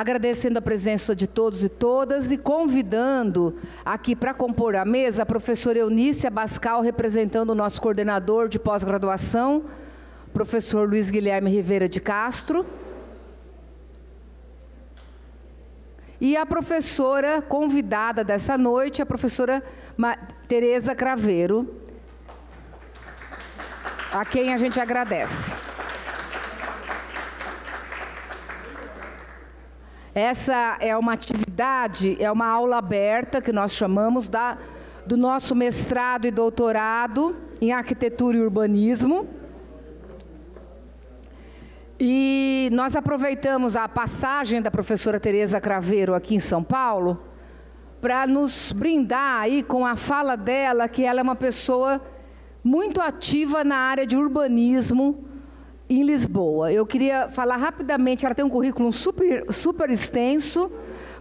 agradecendo a presença de todos e todas e convidando aqui para compor a mesa a professora Eunice Bascal, representando o nosso coordenador de pós-graduação, professor Luiz Guilherme Rivera de Castro. E a professora convidada dessa noite, a professora Tereza Craveiro, a quem a gente agradece. Essa é uma atividade, é uma aula aberta que nós chamamos da, do nosso mestrado e doutorado em arquitetura e urbanismo. E nós aproveitamos a passagem da professora Tereza Craveiro aqui em São Paulo para nos brindar aí com a fala dela, que ela é uma pessoa muito ativa na área de urbanismo em Lisboa. Eu queria falar rapidamente, ela tem um currículo super, super extenso,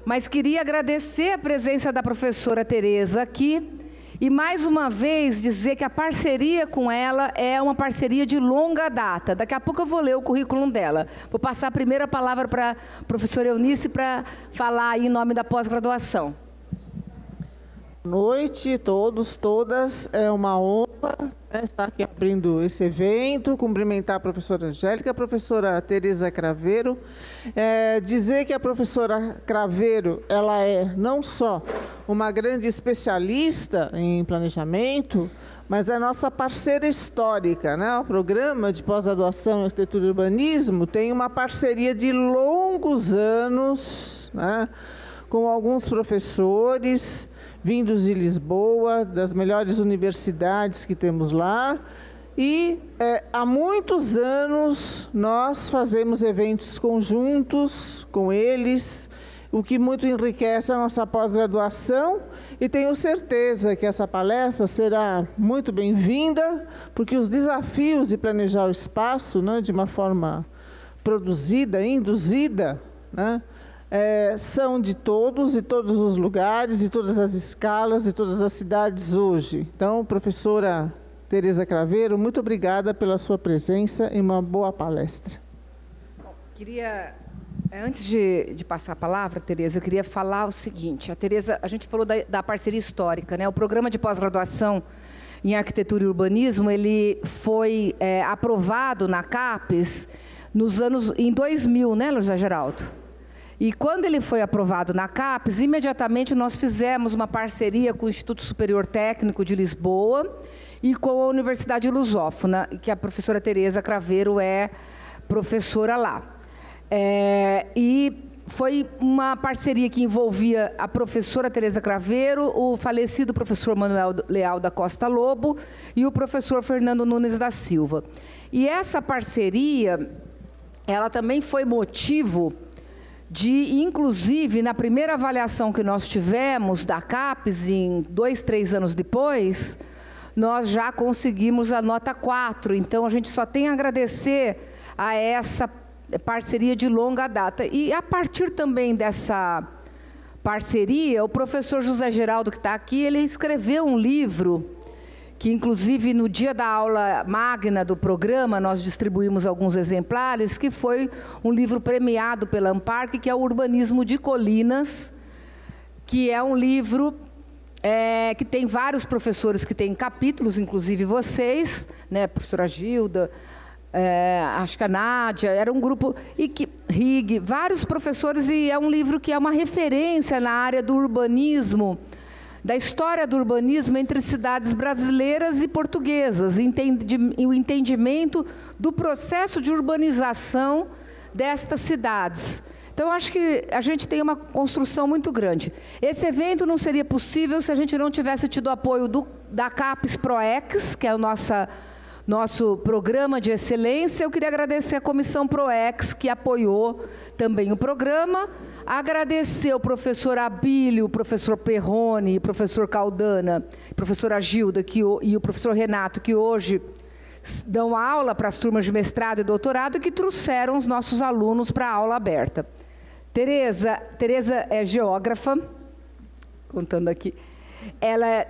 mas queria agradecer a presença da professora Tereza aqui e mais uma vez dizer que a parceria com ela é uma parceria de longa data. Daqui a pouco eu vou ler o currículo dela. Vou passar a primeira palavra para a professora Eunice para falar em nome da pós-graduação. Boa noite, todos, todas. É uma honra estar aqui abrindo esse evento, cumprimentar a professora Angélica, a professora Tereza Craveiro, é, dizer que a professora Craveiro, ela é não só uma grande especialista em planejamento, mas é nossa parceira histórica. Né? O programa de pós-graduação em arquitetura e urbanismo tem uma parceria de longos anos né, com alguns professores, vindos de Lisboa, das melhores universidades que temos lá. E é, há muitos anos nós fazemos eventos conjuntos com eles, o que muito enriquece a nossa pós-graduação. E tenho certeza que essa palestra será muito bem-vinda, porque os desafios de planejar o espaço né, de uma forma produzida, induzida, né, é, são de todos, de todos os lugares, de todas as escalas, de todas as cidades hoje. Então, professora Tereza Craveiro, muito obrigada pela sua presença e uma boa palestra. queria, é, antes de, de, passar a palavra, Tereza, eu queria falar o seguinte. A Tereza, a gente falou da, da parceria histórica, né? O programa de pós-graduação em arquitetura e urbanismo, ele foi é, aprovado na CAPES nos anos em 2000, né, Luiz Geraldo? E quando ele foi aprovado na CAPES, imediatamente nós fizemos uma parceria com o Instituto Superior Técnico de Lisboa e com a Universidade Lusófona, que a professora Tereza Craveiro é professora lá. É, e foi uma parceria que envolvia a professora Tereza Craveiro, o falecido professor Manuel Leal da Costa Lobo e o professor Fernando Nunes da Silva. E essa parceria, ela também foi motivo de, inclusive, na primeira avaliação que nós tivemos da CAPES, em dois, três anos depois, nós já conseguimos a nota 4. Então, a gente só tem a agradecer a essa parceria de longa data. E a partir também dessa parceria, o professor José Geraldo, que está aqui, ele escreveu um livro que inclusive no dia da aula magna do programa nós distribuímos alguns exemplares, que foi um livro premiado pela Amparc, que é o Urbanismo de Colinas, que é um livro é, que tem vários professores que têm capítulos, inclusive vocês, né, professora Gilda, é, acho que a Nádia, era um grupo, e que, Rig, vários professores, e é um livro que é uma referência na área do urbanismo, da história do urbanismo entre cidades brasileiras e portuguesas, e o entendimento do processo de urbanização destas cidades. Então, acho que a gente tem uma construção muito grande. Esse evento não seria possível se a gente não tivesse tido apoio do, da CAPES ProEx, que é o nossa, nosso programa de excelência. Eu queria agradecer a Comissão ProEx, que apoiou também o programa Agradecer o professor Abílio, o professor Perrone, o professor Caldana, a professora Gilda que, e o professor Renato, que hoje dão aula para as turmas de mestrado e doutorado, que trouxeram os nossos alunos para a aula aberta. Tereza, Tereza é geógrafa, contando aqui. Ela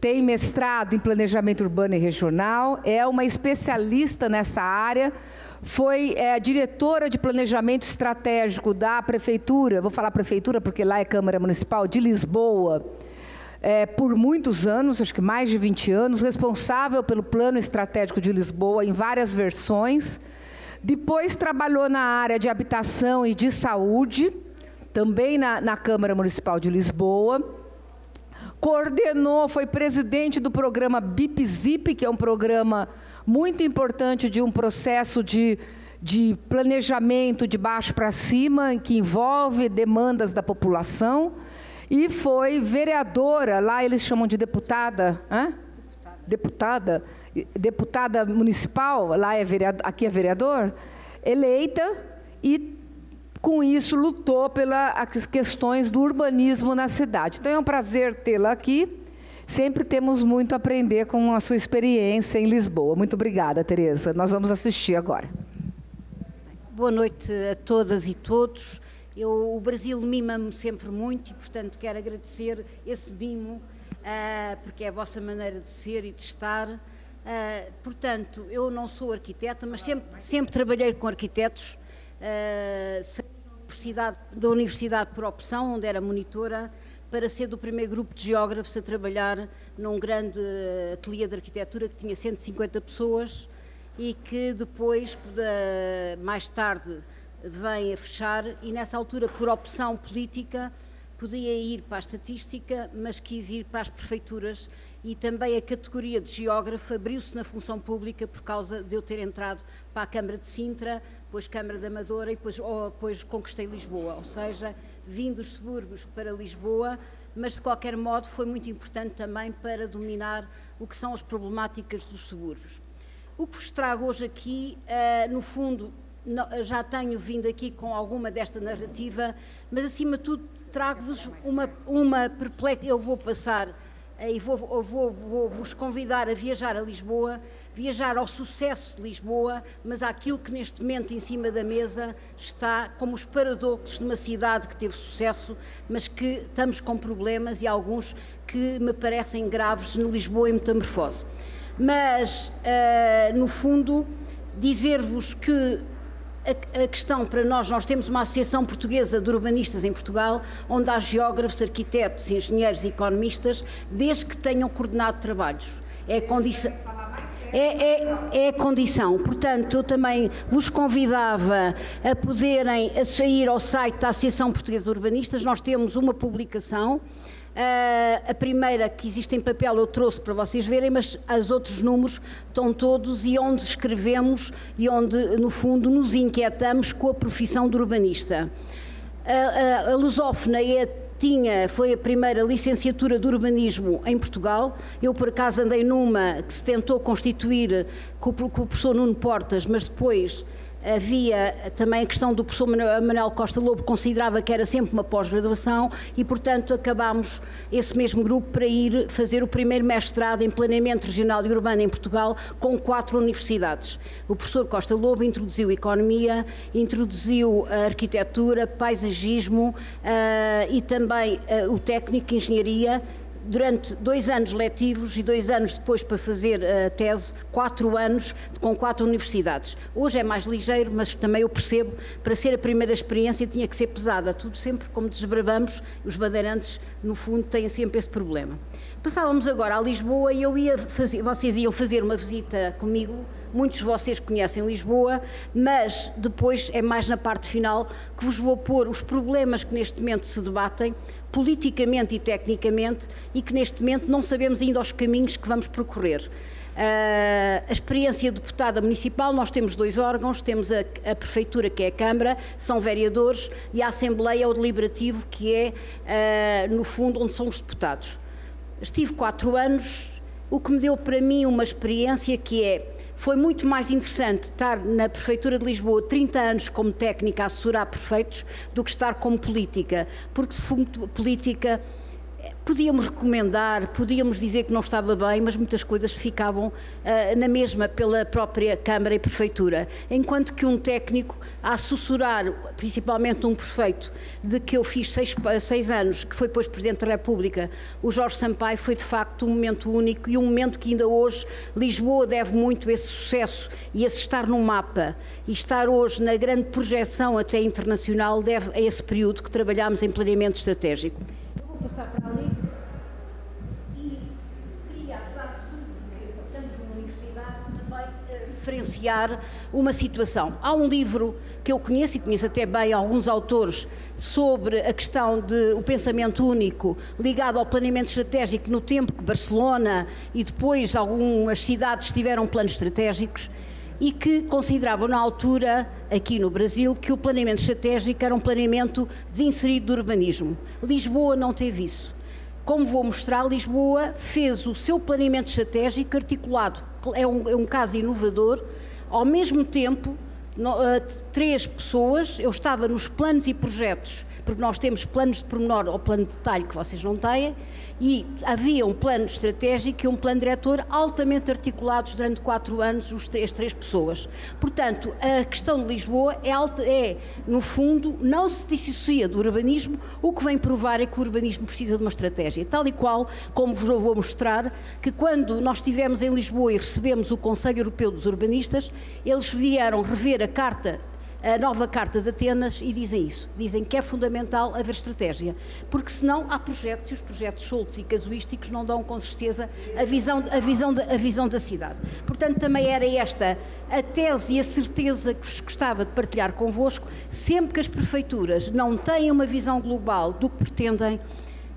tem mestrado em planejamento urbano e regional, é uma especialista nessa área, foi é, diretora de planejamento estratégico da prefeitura, vou falar prefeitura porque lá é Câmara Municipal de Lisboa, é, por muitos anos, acho que mais de 20 anos, responsável pelo plano estratégico de Lisboa em várias versões. Depois trabalhou na área de habitação e de saúde, também na, na Câmara Municipal de Lisboa coordenou, foi presidente do programa BIPZIP, que é um programa muito importante de um processo de, de planejamento de baixo para cima, que envolve demandas da população, e foi vereadora, lá eles chamam de deputada, hã? deputada, deputada municipal, lá é vereador, aqui é vereador, eleita e com isso, lutou pelas questões do urbanismo na cidade. Então, é um prazer tê-la aqui. Sempre temos muito a aprender com a sua experiência em Lisboa. Muito obrigada, Tereza. Nós vamos assistir agora. Boa noite a todas e todos. Eu, o Brasil mima-me sempre muito e, portanto, quero agradecer esse mimo, uh, porque é a vossa maneira de ser e de estar. Uh, portanto, eu não sou arquiteta, mas sempre, sempre trabalhei com arquitetos uh, da Universidade por opção, onde era monitora, para ser do primeiro grupo de geógrafos a trabalhar num grande ateliê de arquitetura que tinha 150 pessoas e que depois, mais tarde, vem a fechar e nessa altura, por opção política, podia ir para a estatística, mas quis ir para as prefeituras e também a categoria de geógrafo abriu-se na função pública por causa de eu ter entrado para a Câmara de Sintra, depois Câmara da Amadora e depois, oh, depois conquistei Lisboa, ou seja, vim dos subúrbios para Lisboa, mas de qualquer modo foi muito importante também para dominar o que são as problemáticas dos subúrbios. O que vos trago hoje aqui, uh, no fundo, já tenho vindo aqui com alguma desta narrativa, mas acima de tudo trago-vos uma, uma perplexa. Eu vou passar e vou, vou, vou, vos convidar a viajar a Lisboa, viajar ao sucesso de Lisboa, mas àquilo que neste momento em cima da mesa está como os paradoxos de uma cidade que teve sucesso, mas que estamos com problemas e alguns que me parecem graves no Lisboa em metamorfose. Mas, uh, no fundo, dizer-vos que a, questão para nós, nós temos uma Associação Portuguesa de Urbanistas em Portugal, onde há geógrafos, arquitetos, engenheiros e economistas, desde que tenham coordenado trabalhos. É condição. É, é, é, a condição. Portanto, eu também vos convidava a poderem a sair ao site da Associação Portuguesa de Urbanistas. Nós temos uma publicação Uh, a primeira que existe em papel eu trouxe para vocês verem, mas os outros números estão todos e onde escrevemos e onde, no fundo, nos inquietamos com a profissão de urbanista. A, a, a lusófona é tinha, foi a primeira licenciatura de urbanismo em Portugal. Eu, por acaso, andei numa que se tentou constituir com, com o professor Nuno Portas, mas depois havia também a questão do professor Manuel Costa Lobo, considerava que era sempre uma pós-graduação e, portanto, acabámos esse mesmo grupo para ir fazer o primeiro mestrado em planeamento regional e urbano em Portugal com quatro universidades. O professor Costa Lobo introduziu economia, introduziu arquitetura, paisagismo uh, e também uh, o técnico, engenharia, durante dois anos letivos e dois anos depois para fazer a tese, quatro anos com quatro universidades. Hoje é mais ligeiro, mas também eu percebo, para ser a primeira experiência tinha que ser pesada. Tudo sempre como desbravamos, os bandeirantes, no fundo, têm sempre esse problema. Passávamos agora a Lisboa e eu ia fazer, vocês iam fazer uma visita comigo muitos de vocês conhecem Lisboa, mas depois é mais na parte final que vos vou pôr os problemas que neste momento se debatem, politicamente e tecnicamente, e que neste momento não sabemos ainda os caminhos que vamos percorrer. Uh, a experiência de deputada municipal, nós temos dois órgãos, temos a, a, Prefeitura, que é a Câmara, são vereadores, e a Assembleia, o Deliberativo, que é, uh, no fundo, onde são os deputados. Estive quatro anos, o que me deu para mim uma experiência que é foi muito mais interessante estar na Prefeitura de Lisboa 30 anos como técnica a assessorar prefeitos do que estar como política, porque de fundo política podíamos recomendar, podíamos dizer que não estava bem, mas muitas coisas ficavam uh, na mesma pela própria Câmara e Prefeitura. Enquanto que um técnico, a assessorar, principalmente um prefeito, de que eu fiz seis, seis anos, que foi depois Presidente da República, o Jorge Sampaio, foi de facto um momento único e um momento que ainda hoje Lisboa deve muito esse sucesso e esse estar no mapa e estar hoje na grande projeção até internacional deve a esse período que trabalhámos em planeamento estratégico. Eu vou passar para ali. Referenciar uma situação. Há um livro que eu conheço e conheço até bem alguns autores sobre a questão do pensamento único ligado ao planeamento estratégico no tempo que Barcelona e depois algumas cidades tiveram planos estratégicos e que consideravam na altura, aqui no Brasil, que o planeamento estratégico era um planeamento desinserido do urbanismo. Lisboa não teve isso. Como vou mostrar, Lisboa fez o seu planeamento estratégico articulado. É um, é um caso inovador. Ao mesmo tempo, no, uh, três pessoas, eu estava nos planos e projetos, porque nós temos planos de pormenor ou plano de detalhe que vocês não têm, e havia um plano estratégico e um plano diretor altamente articulados durante quatro anos, os três, três pessoas. Portanto, a questão de Lisboa é, é, no fundo, não se dissocia do urbanismo, o que vem provar é que o urbanismo precisa de uma estratégia. Tal e qual, como vos vou mostrar, que quando nós estivemos em Lisboa e recebemos o Conselho Europeu dos Urbanistas, eles vieram rever a Carta a nova Carta de Atenas e dizem isso. Dizem que é fundamental haver estratégia, porque senão há projetos e os projetos soltos e casuísticos não dão com certeza a visão, a visão, a visão da cidade. Portanto, também era esta a tese e a certeza que vos gostava de partilhar convosco, sempre que as prefeituras não têm uma visão global do que pretendem,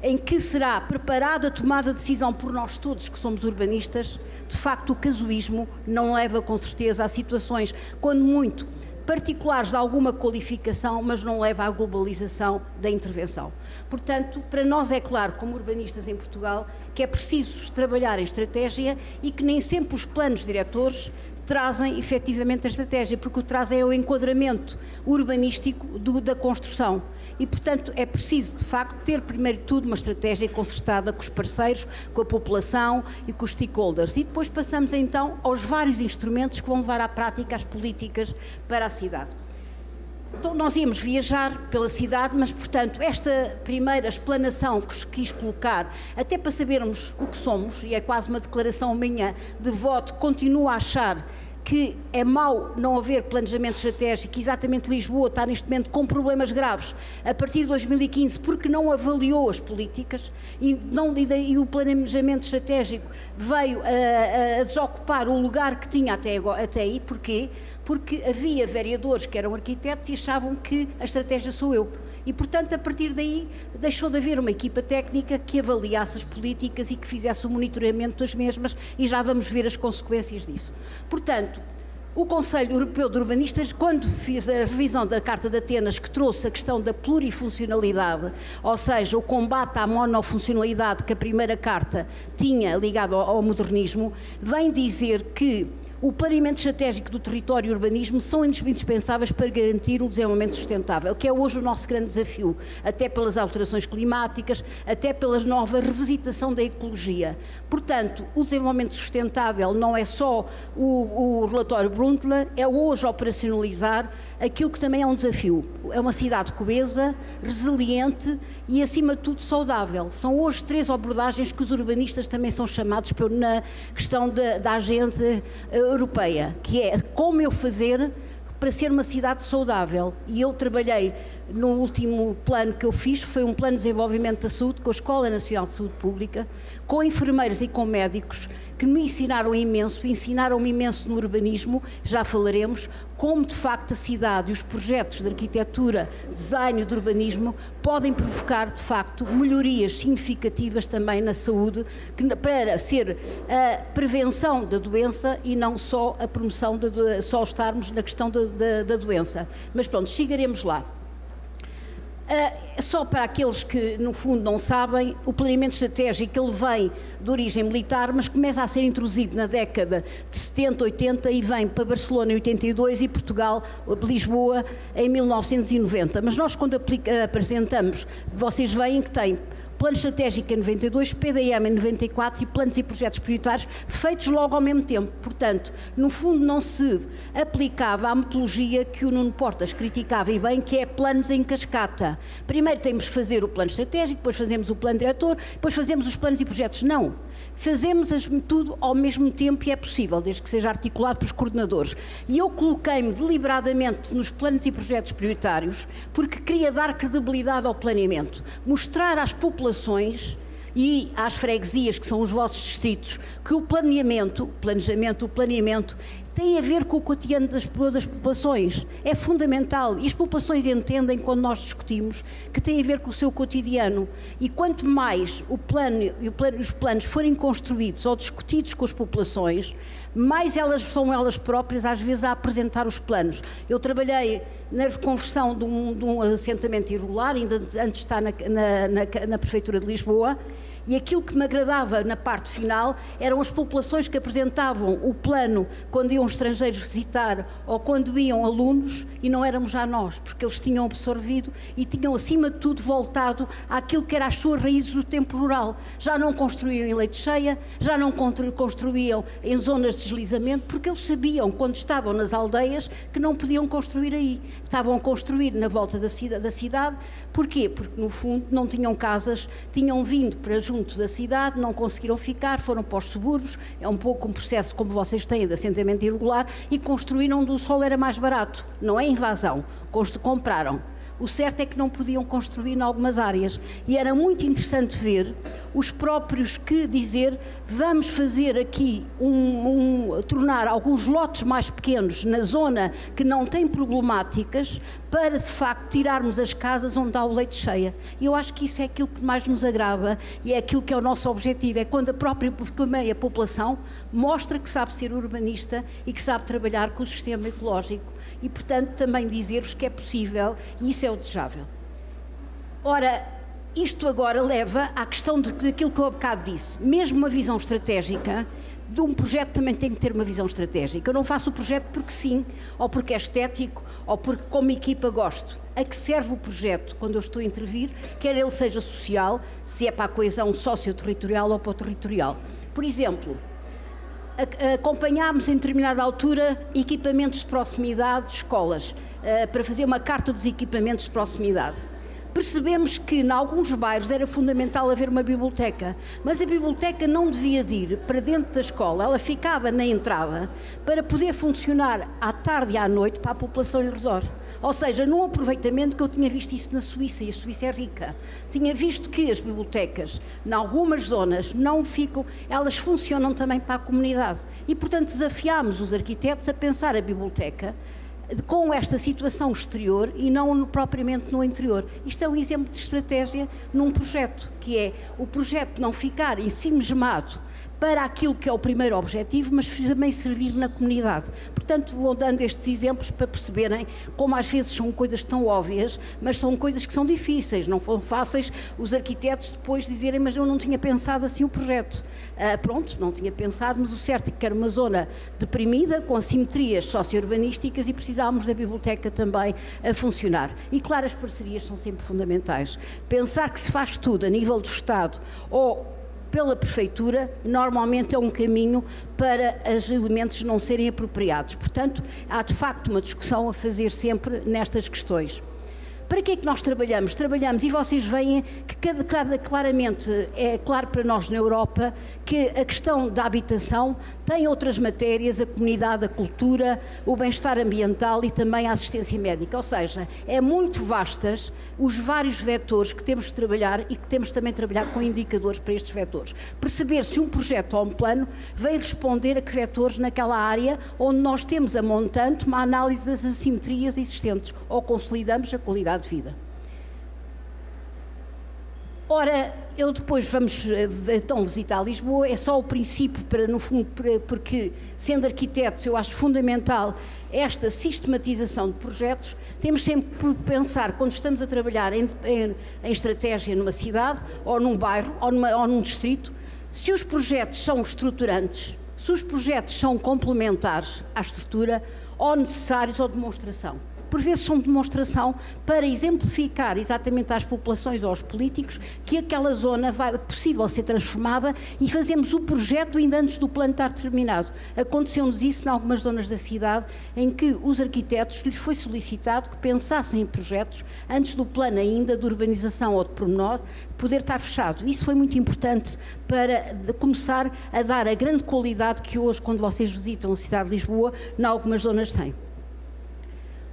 em que será preparada a tomada de decisão por nós todos que somos urbanistas, de facto o casuísmo não leva com certeza a situações, quando muito, particulares de alguma qualificação, mas não leva à globalização da intervenção. Portanto, para nós é claro, como urbanistas em Portugal, que é preciso trabalhar em estratégia e que nem sempre os planos diretores trazem efetivamente a estratégia, porque o trazem é o enquadramento urbanístico do, da construção. E, portanto, é preciso, de facto, ter primeiro de tudo uma estratégia concertada com os parceiros, com a população e com os stakeholders. E depois passamos então aos vários instrumentos que vão levar à prática as políticas para a cidade. Então, nós íamos viajar pela cidade, mas, portanto, esta primeira explanação que vos quis colocar, até para sabermos o que somos, e é quase uma declaração minha de voto, continuo a achar que é mau não haver planejamento estratégico, exatamente Lisboa está neste momento com problemas graves a partir de 2015 porque não avaliou as políticas e, não, e o planejamento estratégico veio a, a, desocupar o lugar que tinha até, até aí. Porquê? Porque havia vereadores que eram arquitetos e achavam que a estratégia sou eu. E, portanto, a partir daí deixou de haver uma equipa técnica que avaliasse as políticas e que fizesse o monitoramento das mesmas e já vamos ver as consequências disso. Portanto, o Conselho Europeu de Urbanistas, quando fez a revisão da Carta de Atenas, que trouxe a questão da plurifuncionalidade, ou seja, o combate à monofuncionalidade que a primeira carta tinha ligado ao, modernismo, vem dizer que o planeamento estratégico do território e o urbanismo são indispensáveis para garantir um desenvolvimento sustentável, que é hoje o nosso grande desafio, até pelas alterações climáticas, até pela nova revisitação da ecologia. Portanto, o desenvolvimento sustentável não é só o, o relatório Brundtland, é hoje operacionalizar aquilo que também é um desafio. É uma cidade coesa, resiliente e, acima de tudo, saudável. São hoje três abordagens que os urbanistas também são chamados na questão da, da agenda eh, europeia, que é como eu fazer para ser uma cidade saudável. E eu trabalhei no último plano que eu fiz, foi um plano de desenvolvimento da saúde com a Escola Nacional de Saúde Pública, com enfermeiros e com médicos que me ensinaram imenso, ensinaram-me imenso no urbanismo, já falaremos, como de facto a cidade e os projetos de arquitetura, design e de urbanismo podem provocar de facto melhorias significativas também na saúde que, para ser a prevenção da doença e não só a promoção, de, só estarmos na questão da, da, da doença. Mas pronto, chegaremos lá. Uh, só para aqueles que, no fundo, não sabem, o planeamento estratégico ele vem de origem militar, mas começa a ser introduzido na década de 70, 80 e vem para Barcelona em 82 e Portugal, Lisboa, em 1990. Mas nós, quando apresentamos, vocês veem que tem Plano Estratégico em 92, PDM em 94 e planos e projetos prioritários feitos logo ao mesmo tempo. Portanto, no fundo não se aplicava a metodologia que o Nuno Portas criticava e bem, que é planos em cascata. Primeiro temos que fazer o plano estratégico, depois fazemos o plano diretor, depois fazemos os planos e projetos. Não. Fazemos tudo ao mesmo tempo e é possível, desde que seja articulado pelos coordenadores. E eu coloquei-me deliberadamente nos planos e projetos prioritários porque queria dar credibilidade ao planeamento, mostrar às populações e às freguesias, que são os vossos distritos, que o planeamento, planejamento, o planeamento tem a ver com o cotidiano das, das populações. É fundamental. E as populações entendem, quando nós discutimos, que tem a ver com o seu cotidiano. E quanto mais o plano, o plano, os planos forem construídos ou discutidos com as populações, mais elas são elas próprias, às vezes, a apresentar os planos. Eu trabalhei na reconversão de um, de um assentamento irregular, ainda antes de estar na, na, na, na Prefeitura de Lisboa, e aquilo que me agradava na parte final eram as populações que apresentavam o plano quando iam estrangeiros visitar ou quando iam alunos e não éramos já nós, porque eles tinham absorvido e tinham, acima de tudo, voltado àquilo que era as suas raízes do tempo rural. Já não construíam em leite cheia, já não construíam em zonas de deslizamento, porque eles sabiam, quando estavam nas aldeias, que não podiam construir aí. Estavam a construir na volta da cidade. Porquê? Porque, no fundo, não tinham casas, tinham vindo para junto da cidade, não conseguiram ficar, foram para os subúrbios, é um pouco um processo como vocês têm de assentamento irregular e construíram onde o sol era mais barato, não é invasão, compraram. O certo é que não podiam construir em algumas áreas. E era muito interessante ver os próprios que dizer vamos fazer aqui um, um, tornar alguns lotes mais pequenos na zona que não tem problemáticas para de facto tirarmos as casas onde há o leite cheia. E eu acho que isso é aquilo que mais nos agrada e é aquilo que é o nosso objetivo, é quando a própria a população mostra que sabe ser urbanista e que sabe trabalhar com o sistema ecológico. E portanto também dizer-vos que é possível e isso é o desejável. Ora, isto agora leva à questão daquilo que eu há bocado disse. Mesmo uma visão estratégica, de um projeto também tem que ter uma visão estratégica. Eu não faço o projeto porque sim, ou porque é estético, ou porque como equipa gosto. A que serve o projeto quando eu estou a intervir, quer ele seja social, se é para a coesão socio-territorial ou para o territorial. Por exemplo, acompanhámos em determinada altura equipamentos de proximidade, escolas, eh, para fazer uma carta dos equipamentos de proximidade percebemos que em alguns bairros era fundamental haver uma biblioteca, mas a biblioteca não devia de ir para dentro da escola, ela ficava na entrada para poder funcionar à tarde e à noite para a população em redor. Ou seja, num aproveitamento que eu tinha visto isso na Suíça, e a Suíça é rica. Tinha visto que as bibliotecas, em algumas zonas, não ficam, elas funcionam também para a comunidade. E, portanto, desafiámos os arquitetos a pensar a biblioteca com esta situação exterior e não propriamente no interior. Isto é um exemplo de estratégia num projeto, que é o projeto não ficar em si mesmado para aquilo que é o primeiro objetivo, mas também servir na comunidade. Portanto, vou dando estes exemplos para perceberem como às vezes são coisas tão óbvias, mas são coisas que são difíceis, não foram fáceis os arquitetos depois dizerem, mas eu não tinha pensado assim o projeto. Ah, pronto, não tinha pensado, mas o certo é que era uma zona deprimida, com assimetrias socio-urbanísticas e precisávamos da biblioteca também a funcionar. E claro, as parcerias são sempre fundamentais. Pensar que se faz tudo a nível do Estado ou pela Prefeitura, normalmente é um caminho para os elementos não serem apropriados. Portanto, há de facto uma discussão a fazer sempre nestas questões. Para que é que nós trabalhamos? Trabalhamos, e vocês veem que cada, cada, claramente é claro para nós na Europa que a questão da habitação tem outras matérias, a comunidade, a cultura, o bem-estar ambiental e também a assistência médica. Ou seja, é muito vastas os vários vetores que temos de trabalhar e que temos também de trabalhar com indicadores para estes vetores. Perceber se um projeto ou um plano vem responder a que vetores naquela área onde nós temos a montante uma análise das assimetrias existentes ou consolidamos a qualidade de vida. Ora, eu depois vamos eh, então visitar Lisboa, é só o princípio para, no fundo, porque sendo arquitetos eu acho fundamental esta sistematização de projetos, temos sempre por pensar, quando estamos a trabalhar em, em, em estratégia numa cidade, ou num bairro, ou, numa, ou num distrito, se os projetos são estruturantes, se os projetos são complementares à estrutura, ou necessários ou demonstração por vezes são demonstração para exemplificar exatamente às populações ou aos políticos que aquela zona vai possível ser transformada e fazemos o projeto ainda antes do plano estar terminado. Aconteceu-nos isso em algumas zonas da cidade em que os arquitetos lhes foi solicitado que pensassem em projetos antes do plano ainda de urbanização ou de pormenor poder estar fechado. Isso foi muito importante para começar a dar a grande qualidade que hoje, quando vocês visitam a cidade de Lisboa, em algumas zonas tem.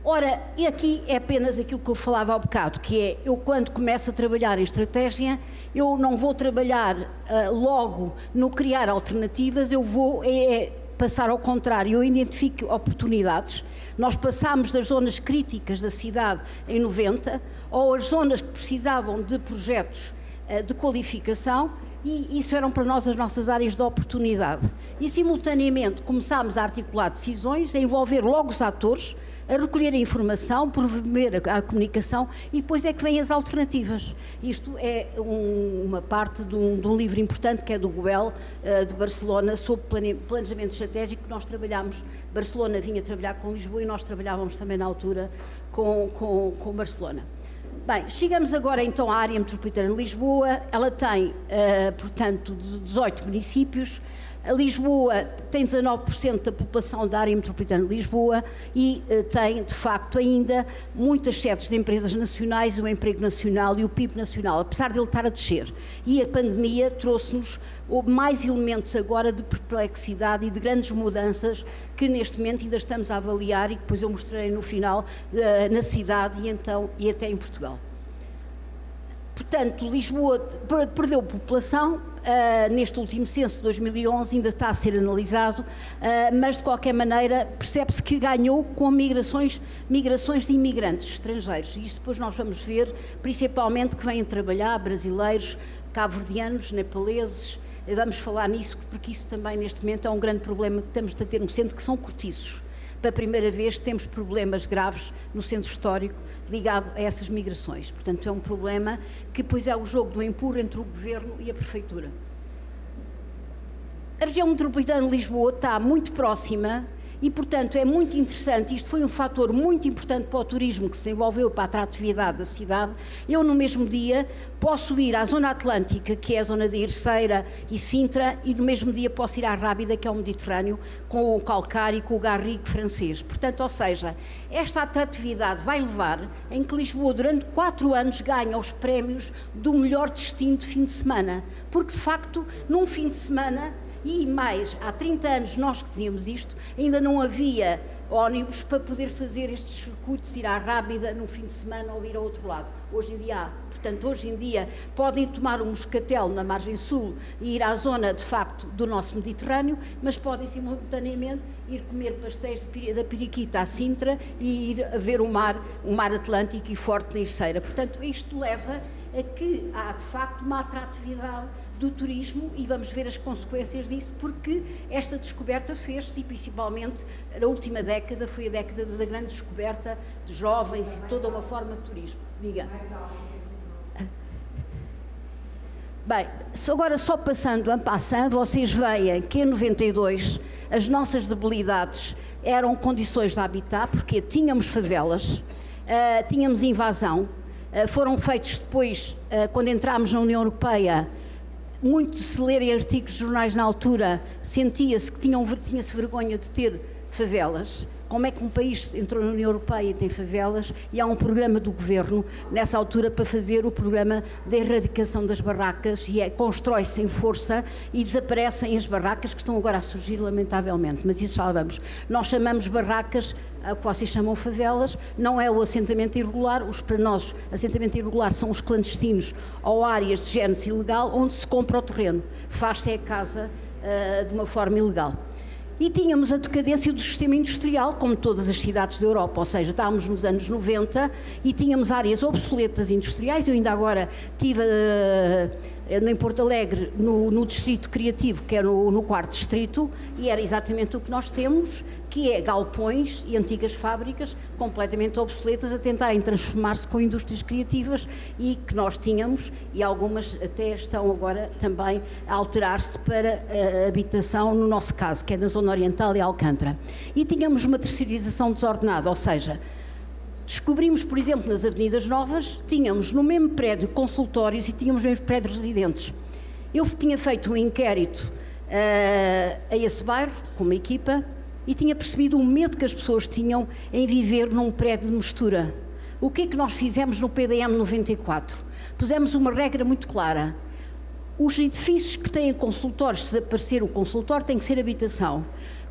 Ora, e aqui é apenas aquilo que eu falava há bocado, que é, eu quando começo a trabalhar em estratégia, eu não vou trabalhar uh, logo no criar alternativas, eu vou é, é, passar ao contrário, eu identifico oportunidades. Nós passámos das zonas críticas da cidade em 90, ou as zonas que precisavam de projetos uh, de qualificação, e isso eram para nós as nossas áreas de oportunidade. E simultaneamente começámos a articular decisões, a envolver logo os atores, a recolher a informação, promover a, a, comunicação e depois é que vêm as alternativas. Isto é um, uma parte de um, de um, livro importante que é do Goel, uh, de Barcelona, sobre plane, planejamento estratégico que nós trabalhámos. Barcelona vinha trabalhar com Lisboa e nós trabalhávamos também na altura com, com, com Barcelona. Bem, chegamos agora então à área metropolitana de Lisboa. Ela tem, uh, portanto, 18 municípios. A Lisboa tem 19% da população da área metropolitana de Lisboa e uh, tem, de facto, ainda muitas sedes de empresas nacionais, o emprego nacional e o PIB nacional, apesar de ele estar a descer. E a pandemia trouxe-nos mais elementos agora de perplexidade e de grandes mudanças que neste momento ainda estamos a avaliar e que depois eu mostrarei no final uh, na cidade e, então, e até em Portugal. Portanto, Lisboa perdeu população, uh, neste último censo de 2011 ainda está a ser analisado, uh, mas de qualquer maneira percebe-se que ganhou com migrações, migrações de imigrantes estrangeiros. E isso depois nós vamos ver, principalmente que vêm trabalhar brasileiros, cabo-verdianos, nepaleses, vamos falar nisso porque isso também neste momento é um grande problema que estamos a ter no centro, que são cortiços pela primeira vez temos problemas graves no centro histórico ligado a essas migrações. Portanto, é um problema que depois é o jogo do empurro entre o governo e a prefeitura. A região metropolitana de Lisboa está muito próxima e, portanto, é muito interessante. Isto foi um fator muito importante para o turismo que se desenvolveu para a atratividade da cidade. Eu, no mesmo dia, posso ir à Zona Atlântica, que é a zona de Irceira e Sintra, e no mesmo dia posso ir à Rábida, que é o Mediterrâneo, com o calcário e com o garrigo francês. Portanto, ou seja, esta atratividade vai levar em que Lisboa, durante quatro anos, ganha os prémios do melhor destino de fim de semana. Porque, de facto, num fim de semana e mais, há 30 anos nós que dizíamos isto, ainda não havia ónibus para poder fazer estes circuitos, ir à Rábida no fim de semana ou ir ao outro lado. Hoje em dia há. Portanto, hoje em dia podem tomar um moscatel na margem sul e ir à zona, de facto, do nosso Mediterrâneo, mas podem simultaneamente ir comer pastéis da Piriquita à Sintra e ir a ver o mar, o mar Atlântico e forte na Erceira. Portanto, isto leva a que há, de facto, uma atratividade do turismo e vamos ver as consequências disso, porque esta descoberta fez-se e principalmente na última década foi a década da grande descoberta de jovens e toda uma forma de turismo. Diga. Bem, agora só passando a passant, vocês veem que em 92 as nossas debilidades eram condições de habitat, porque tínhamos favelas, uh, tínhamos invasão, uh, foram feitos depois, uh, quando entramos na União Europeia, muito de se lerem artigos de jornais na altura, sentia-se que tinha-se vergonha de ter favelas. Como é que um país entrou na União Europeia e tem favelas e há um programa do governo nessa altura para fazer o programa da erradicação das barracas e é, constrói-se em força e desaparecem as barracas que estão agora a surgir lamentavelmente, mas isso já vamos. Nós chamamos barracas o que vocês chamam favelas, não é o assentamento irregular, os para nós assentamento irregular são os clandestinos ou áreas de género ilegal onde se compra o terreno, faz-se a casa uh, de uma forma ilegal. E tínhamos a decadência do sistema industrial, como todas as cidades da Europa, ou seja, estávamos nos anos 90 e tínhamos áreas obsoletas industriais. Eu ainda agora tive. Uh, em Porto Alegre, no, no, distrito criativo, que é no, no, quarto distrito, e era exatamente o que nós temos, que é galpões e antigas fábricas completamente obsoletas a tentarem transformar-se com indústrias criativas e que nós tínhamos, e algumas até estão agora também a alterar-se para a habitação, no nosso caso, que é na Zona Oriental e Alcântara. E tínhamos uma terceirização desordenada, ou seja, Descobrimos, por exemplo, nas Avenidas Novas, tínhamos no mesmo prédio consultórios e tínhamos no mesmo prédio residentes. Eu tinha feito um inquérito uh, a esse bairro, com uma equipa, e tinha percebido o medo que as pessoas tinham em viver num prédio de mistura. O que é que nós fizemos no PDM 94? Pusemos uma regra muito clara. Os edifícios que têm consultórios, se desaparecer o consultório, tem que ser habitação.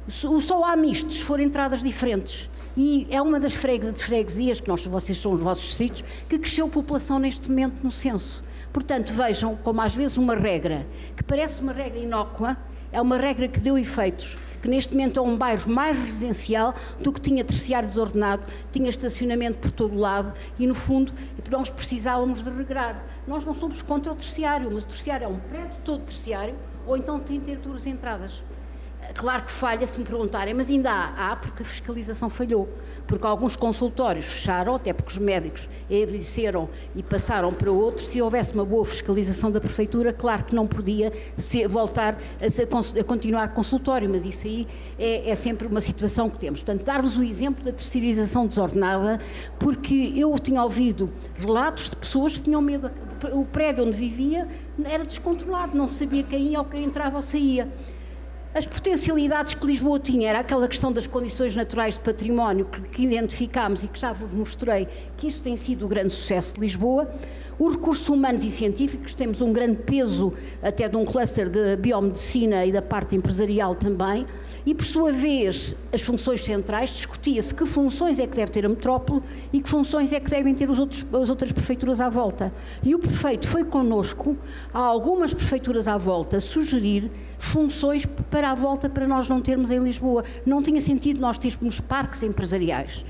Só há mistos se forem entradas diferentes. E é uma das freguesias, que nós, vocês são os vossos distritos, que cresceu a população neste momento no censo. Portanto, vejam como às vezes uma regra, que parece uma regra inócua, é uma regra que deu efeitos que neste momento é um bairro mais residencial do que tinha terciário desordenado, tinha estacionamento por todo o lado e, no fundo, nós precisávamos de regrar. Nós não somos contra o terciário, mas o terciário é um prédio todo terciário ou então tem ter duas entradas. Claro que falha se me perguntarem, mas ainda há, há porque a fiscalização falhou, porque alguns consultórios fecharam, até porque os médicos envelheceram e passaram para outros. Se houvesse uma boa fiscalização da prefeitura, claro que não podia ser, voltar a, ser, a, continuar consultório, mas isso aí é, é sempre uma situação que temos. Portanto, dar-vos o exemplo da terceirização desordenada, porque eu tinha ouvido relatos de pessoas que tinham medo. O prédio onde vivia era descontrolado, não sabia quem ia ou quem entrava ou saía. As potencialidades que Lisboa tinha era aquela questão das condições naturais de património que, que identificámos e que já vos mostrei que isso tem sido o grande sucesso de Lisboa. Os recursos humanos e científicos, temos um grande peso até de um cluster de biomedicina e da parte empresarial também, e por sua vez as funções centrais, discutia-se que funções é que deve ter a metrópole e que funções é que devem ter os outros, as outras prefeituras à volta. E o prefeito foi connosco, a algumas prefeituras à volta, sugerir funções para a volta para nós não termos em Lisboa. Não tinha sentido nós termos parques empresariais.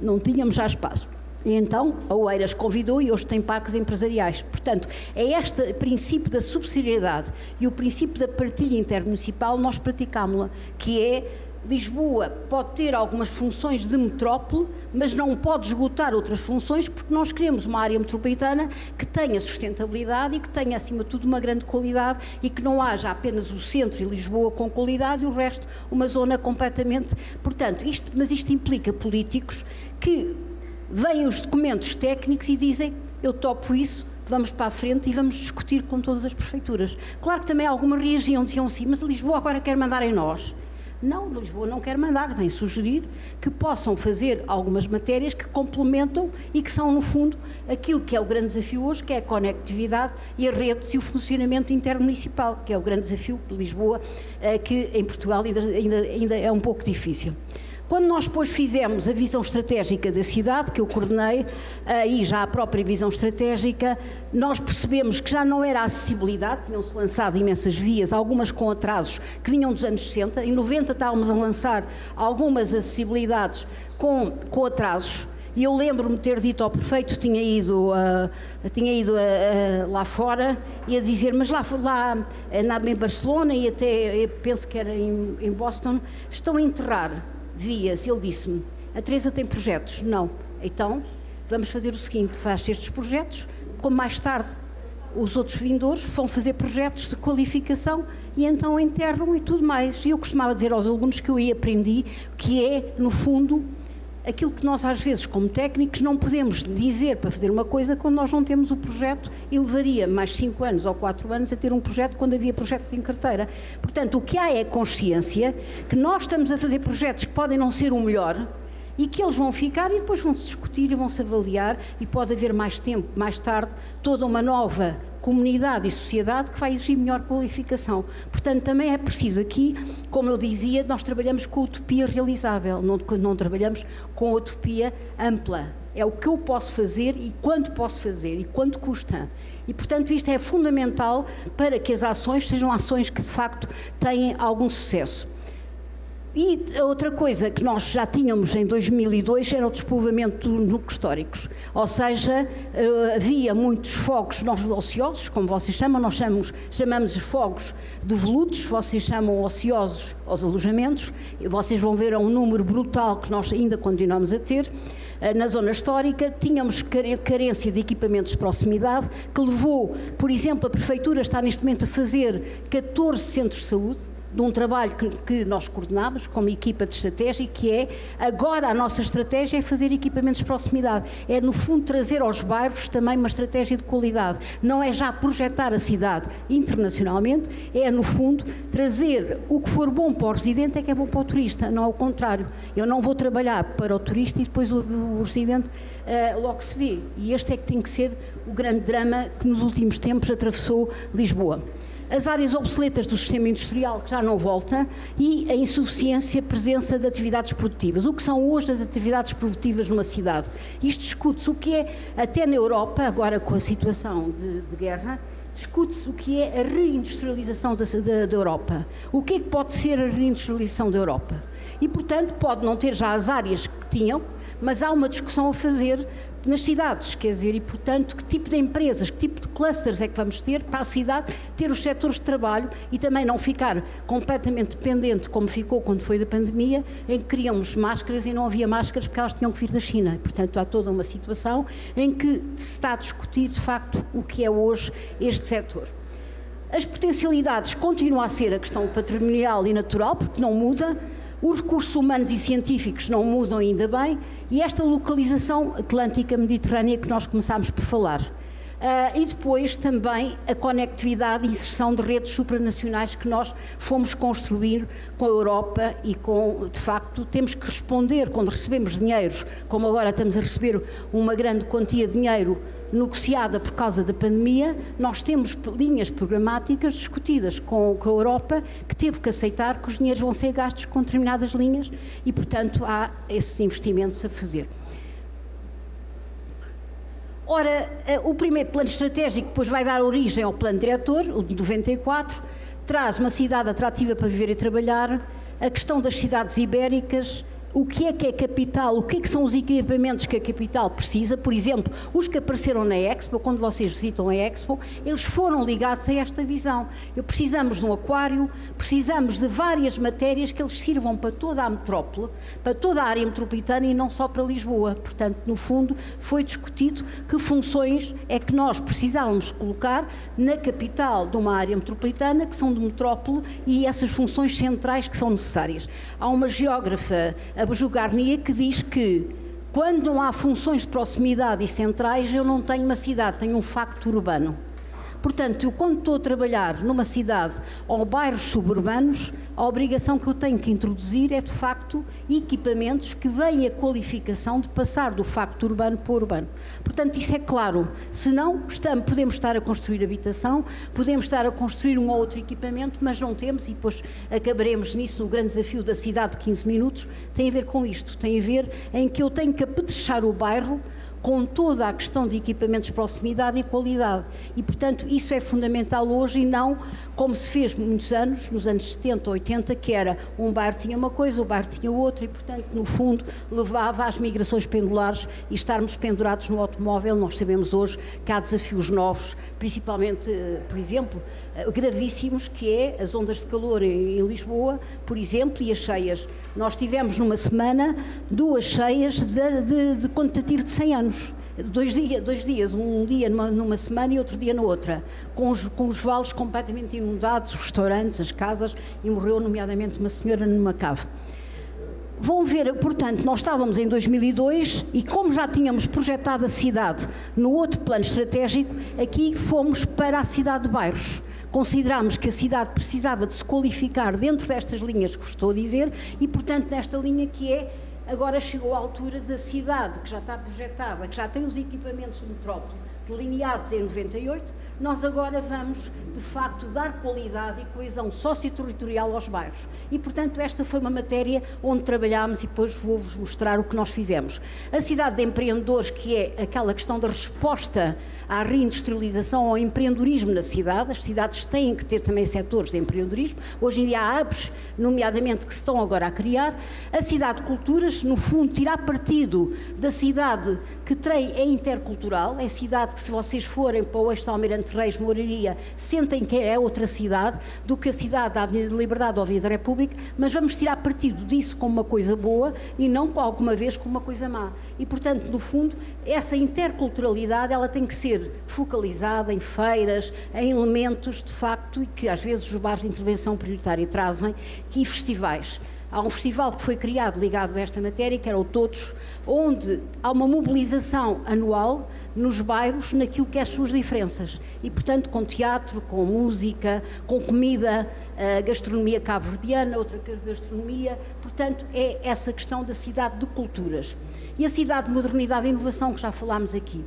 Não tínhamos já espaço. E então a Oeiras convidou e hoje tem parques empresariais. Portanto, é este princípio da subsidiariedade e o princípio da partilha intermunicipal nós praticámos-la, que é Lisboa pode ter algumas funções de metrópole, mas não pode esgotar outras funções, porque nós queremos uma área metropolitana que tenha sustentabilidade e que tenha, acima de tudo, uma grande qualidade e que não haja apenas o centro e Lisboa com qualidade e o resto uma zona completamente. Portanto, isto, mas isto implica políticos que vêm os documentos técnicos e dizem eu topo isso, vamos para a frente e vamos discutir com todas as prefeituras. Claro que também algumas reagiam, diziam assim, mas Lisboa agora quer mandar em nós. Não, Lisboa não quer mandar, vem sugerir que possam fazer algumas matérias que complementam e que são, no fundo, aquilo que é o grande desafio hoje, que é a conectividade e as redes e o funcionamento intermunicipal, que é o grande desafio de Lisboa, eh, que em Portugal ainda, ainda, ainda é um pouco difícil. Quando nós depois fizemos a visão estratégica da cidade, que eu coordenei, aí já a própria visão estratégica, nós percebemos que já não era acessibilidade, tinham-se lançado imensas vias, algumas com atrasos que vinham dos anos 60, em 90 estávamos a lançar algumas acessibilidades com, com atrasos, e eu lembro-me ter dito ao prefeito, tinha ido, uh, tinha ido uh, uh, lá fora e a dizer, mas lá, lá na, em Barcelona e até penso que era em, em Boston, estão a enterrar vias. Ele disse-me: A Teresa tem projetos? Não. Então, vamos fazer o seguinte: faz estes projetos, como mais tarde os outros vindores vão fazer projetos de qualificação e então enterram e tudo mais. E eu costumava dizer aos alunos que eu aí aprendi que é, no fundo, aquilo que nós às vezes como técnicos não podemos dizer para fazer uma coisa quando nós não temos o projeto e levaria mais 5 anos ou 4 anos a ter um projeto quando havia projetos em carteira. Portanto, o que há é consciência que nós estamos a fazer projetos que podem não ser o melhor, e que eles vão ficar e depois vão se discutir e vão se avaliar e pode haver mais tempo, mais tarde, toda uma nova comunidade e sociedade que vai exigir melhor qualificação. Portanto, também é preciso aqui, como eu dizia, nós trabalhamos com utopia realizável, não, não trabalhamos com utopia ampla. É o que eu posso fazer e quanto posso fazer e quanto custa. E, portanto, isto é fundamental para que as ações sejam ações que, de facto, têm algum sucesso. E outra coisa que nós já tínhamos em 2002 era o despovoamento dos núcleos históricos. Ou seja, eh, havia muitos fogos ociosos, como vocês chamam, nós chamamos, chamamos de fogos de volutos, vocês chamam ociosos aos alojamentos, vocês vão ver é um número brutal que nós ainda continuamos a ter. Eh, na zona histórica, tínhamos carência de equipamentos de proximidade, que levou, por exemplo, a Prefeitura está neste momento a fazer 14 centros de saúde, de um trabalho que, que nós coordenamos como equipa de estratégia, que é agora a nossa estratégia é fazer equipamentos de proximidade. É, no fundo, trazer aos bairros também uma estratégia de qualidade. Não é já projetar a cidade internacionalmente, é, no fundo, trazer o que for bom para o residente é que é bom para o turista, não é o contrário. Eu não vou trabalhar para o turista e depois o, o residente uh, logo se vê. E este é que tem que ser o grande drama que nos últimos tempos atravessou Lisboa as áreas obsoletas do sistema industrial que já não volta e a insuficiência presença de atividades produtivas. O que são hoje as atividades produtivas numa cidade? Isto discute-se o que é, até na Europa, agora com a situação de, de guerra, discute-se o que é a reindustrialização da, da, da, Europa. O que é que pode ser a reindustrialização da Europa? E, portanto, pode não ter já as áreas que tinham, mas há uma discussão a fazer nas cidades, quer dizer, e portanto, que tipo de empresas, que tipo de clusters é que vamos ter para a cidade ter os setores de trabalho e também não ficar completamente dependente, como ficou quando foi da pandemia, em que queríamos máscaras e não havia máscaras porque elas tinham que vir da China. Portanto, há toda uma situação em que se está a discutir, de facto, o que é hoje este setor. As potencialidades continuam a ser a questão patrimonial e natural, porque não muda, os recursos humanos e científicos não mudam ainda bem e esta localização atlântica mediterrânea que nós começámos por falar. Uh, e depois também a conectividade e inserção de redes supranacionais que nós fomos construir com a Europa e com, de facto, temos que responder quando recebemos dinheiros, como agora estamos a receber uma grande quantia de dinheiro negociada por causa da pandemia, nós temos linhas programáticas discutidas com, com, a Europa que teve que aceitar que os dinheiros vão ser gastos com determinadas linhas e, portanto, há esses investimentos a fazer. Ora, eh, o primeiro plano estratégico depois vai dar origem ao plano diretor, o de 94, traz uma cidade atrativa para viver e trabalhar, a questão das cidades ibéricas, o que é que é capital, o que é que são os equipamentos que a capital precisa. Por exemplo, os que apareceram na Expo, quando vocês visitam a Expo, eles foram ligados a esta visão. Eu precisamos de um aquário, precisamos de várias matérias que eles sirvam para toda a metrópole, para toda a área metropolitana e não só para Lisboa. Portanto, no fundo, foi discutido que funções é que nós precisávamos colocar na capital de uma área metropolitana, que são de metrópole, e essas funções centrais que são necessárias. Há uma geógrafa a Bujugarnia que diz que quando não há funções de proximidade e centrais, eu não tenho uma cidade, tenho um facto urbano. Portanto, eu quando estou a trabalhar numa cidade ou bairros suburbanos, a obrigação que eu tenho que introduzir é, de facto, equipamentos que deem a qualificação de passar do facto urbano para urbano. Portanto, isso é claro. Senão, estamos, podemos estar a construir habitação, podemos estar a construir um ou outro equipamento, mas não temos, e depois acabaremos nisso. O grande desafio da cidade de 15 minutos tem a ver com isto, tem a ver em que eu tenho que apetrechar o bairro com toda a questão de equipamentos de proximidade e qualidade. E, portanto, isso é fundamental hoje e não como se fez muitos anos, nos anos 70, 80, que era um bairro tinha uma coisa, o bairro tinha outra e, portanto, no fundo, levava às migrações pendulares e estarmos pendurados no automóvel. Nós sabemos hoje que há desafios novos, principalmente, eh, por exemplo, eh, gravíssimos, que é as ondas de calor em Lisboa, por exemplo, e as cheias. Nós tivemos numa semana duas cheias de, de, de quantitativo de 100 anos. Dois, dia, dois dias, um dia numa, numa, semana e outro dia na outra, com os, com os vales completamente inundados, os restaurantes, as casas, e morreu, nomeadamente, uma senhora numa cave. Vão ver, portanto, nós estávamos em 2002 e, como já tínhamos projetado a cidade no outro plano estratégico, aqui fomos para a cidade de bairros. Considerámos que a cidade precisava de se qualificar dentro destas linhas que vos estou a dizer e, portanto, nesta linha que é agora chegou a altura da cidade, que já está projetada, que já tem os equipamentos de metrópole delineados em 98, nós agora vamos, de facto, dar qualidade e coesão socioterritorial aos bairros. E, portanto, esta foi uma matéria onde trabalhámos e depois vou-vos mostrar o que nós fizemos. A cidade de empreendedores, que é aquela questão da resposta à reindustrialização, ao empreendedorismo na cidade, as cidades têm que ter também setores de empreendedorismo. Hoje em dia há hubs, nomeadamente, que se estão agora a criar. A cidade de culturas, no fundo, tirar partido da cidade que tem, é intercultural, é cidade que, se vocês forem para o Oeste Almirante Sete Reis, Moraria, sentem que é outra cidade do que a cidade da Avenida da Liberdade ou Avenida da República, mas vamos tirar partido disso como uma coisa boa e não alguma vez como uma coisa má. E, portanto, no fundo, essa interculturalidade ela tem que ser focalizada em feiras, em elementos de facto e que às vezes os bares de intervenção prioritária trazem, que festivais. Há um festival que foi criado ligado a esta matéria, que era o Todos, onde há uma mobilização anual nos bairros naquilo que é as suas diferenças. E, portanto, com teatro, com música, com comida, gastronomia cabo-verdiana, outra gastronomia. Portanto, é essa questão da cidade de culturas. E a cidade de modernidade e inovação, que já falámos aqui.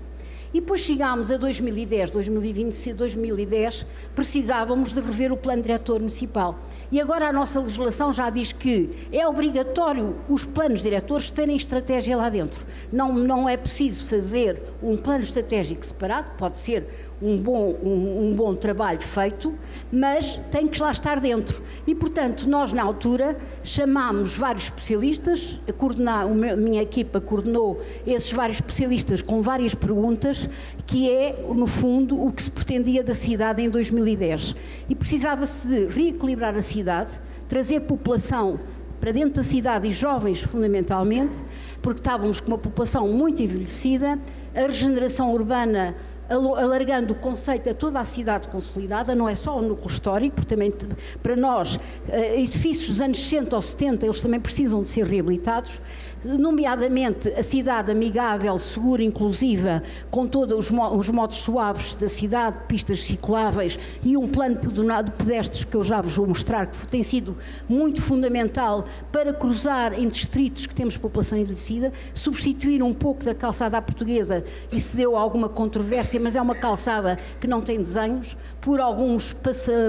E depois chegámos a 2010, 2020, 2010, precisávamos de rever o plano diretor municipal. E agora a nossa legislação já diz que é obrigatório os planos diretores terem estratégia lá dentro. Não, não é preciso fazer um plano estratégico separado, pode ser um bom, um, um, bom trabalho feito, mas tem que lá estar dentro. E, portanto, nós, na altura, chamámos vários especialistas, a, coordenar, a minha equipa coordenou esses vários especialistas com várias perguntas, que é, no fundo, o que se pretendia da cidade em 2010. E precisava-se de reequilibrar a cidade, trazer população para dentro da cidade e jovens, fundamentalmente, porque estávamos com uma população muito envelhecida, a regeneração urbana alargando o conceito a toda a cidade consolidada, não é só o núcleo histórico, porque também para nós, eh, edifícios dos anos 60 ou 70, eles também precisam de ser reabilitados, nomeadamente a cidade amigável, segura, inclusiva, com todos os, os modos suaves da cidade, pistas cicláveis e um plano de pedestres que eu já vos vou mostrar, que tem sido muito fundamental para cruzar em distritos que temos população envelhecida, substituir um pouco da calçada à portuguesa, se deu alguma controvérsia, mas é uma calçada que não tem desenhos, por alguns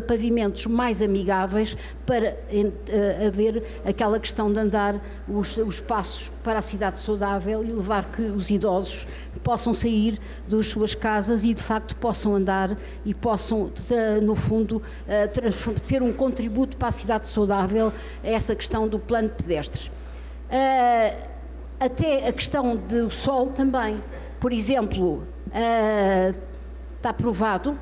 pavimentos mais amigáveis para uh, haver aquela questão de andar os, os passos para a cidade saudável e levar que os idosos possam sair das suas casas e de facto possam andar e possam, no fundo, eh, ter um contributo para a cidade saudável, essa questão do plano de pedestres. Eh, até a questão do sol também. Por exemplo, eh, está provado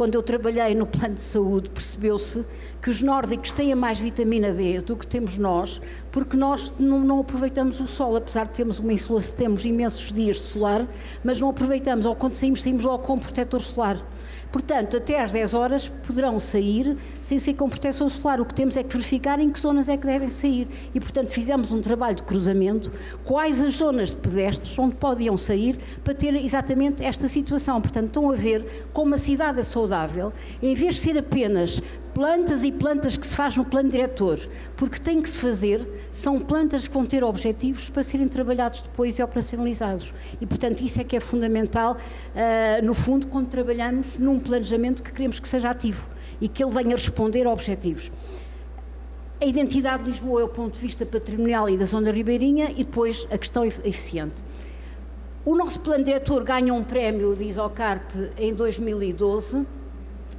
quando eu trabalhei no plano de saúde, percebeu-se que os nórdicos têm mais vitamina D do que temos nós, porque nós não, não, aproveitamos o sol, apesar de termos uma insolação, temos imensos dias de solar, mas não aproveitamos, ou quando saímos, saímos logo com protetor solar. Portanto, até às 10 horas poderão sair sem ser com proteção solar. O que temos é que verificar em que zonas é que devem sair. E, portanto, fizemos um trabalho de cruzamento, quais as zonas de pedestres onde podiam sair para ter exatamente esta situação. Portanto, estão a ver como a cidade é saudável, em vez de ser apenas plantas e plantas que se faz no plano diretor, porque tem que se fazer, são plantas que vão ter objetivos para serem trabalhados depois e operacionalizados. E, portanto, isso é que é fundamental, uh, no fundo, quando trabalhamos num planejamento que queremos que seja ativo e que ele venha responder a objetivos. A identidade de Lisboa é o ponto de vista patrimonial e da zona ribeirinha e depois a questão eficiente. O nosso plano diretor ganhou um prémio de Isocarp em 2012,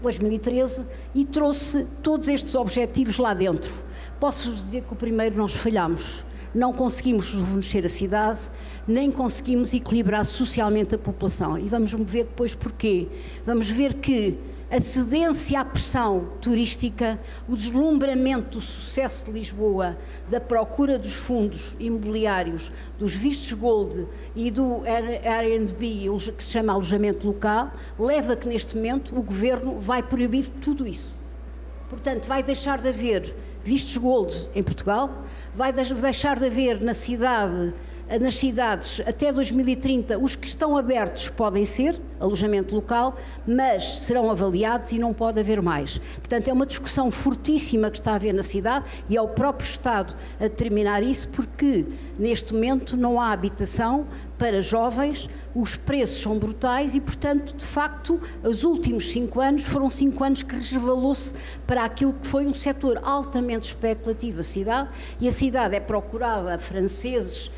2013 e trouxe todos estes objetivos lá dentro. Posso-vos dizer que o primeiro nós falhamos. Não conseguimos rejuvenescer a cidade, nem conseguimos equilibrar socialmente a população. E vamos ver depois porquê. Vamos ver que a cedência à pressão turística, o deslumbramento do sucesso de Lisboa, da procura dos fundos imobiliários, dos vistos gold e do Airbnb, que se chama alojamento local, leva que neste momento o governo vai proibir tudo isso. Portanto, vai deixar de haver vistos gold em Portugal, vai deixar de haver na cidade nas cidades até 2030, os que estão abertos podem ser alojamento local, mas serão avaliados e não pode haver mais. Portanto, é uma discussão fortíssima que está a haver na cidade e é o próprio Estado a determinar isso, porque neste momento não há habitação para jovens, os preços são brutais e, portanto, de facto, os últimos cinco anos foram cinco anos que resvalou-se para aquilo que foi um setor altamente especulativo, a cidade, e a cidade é procurada a franceses,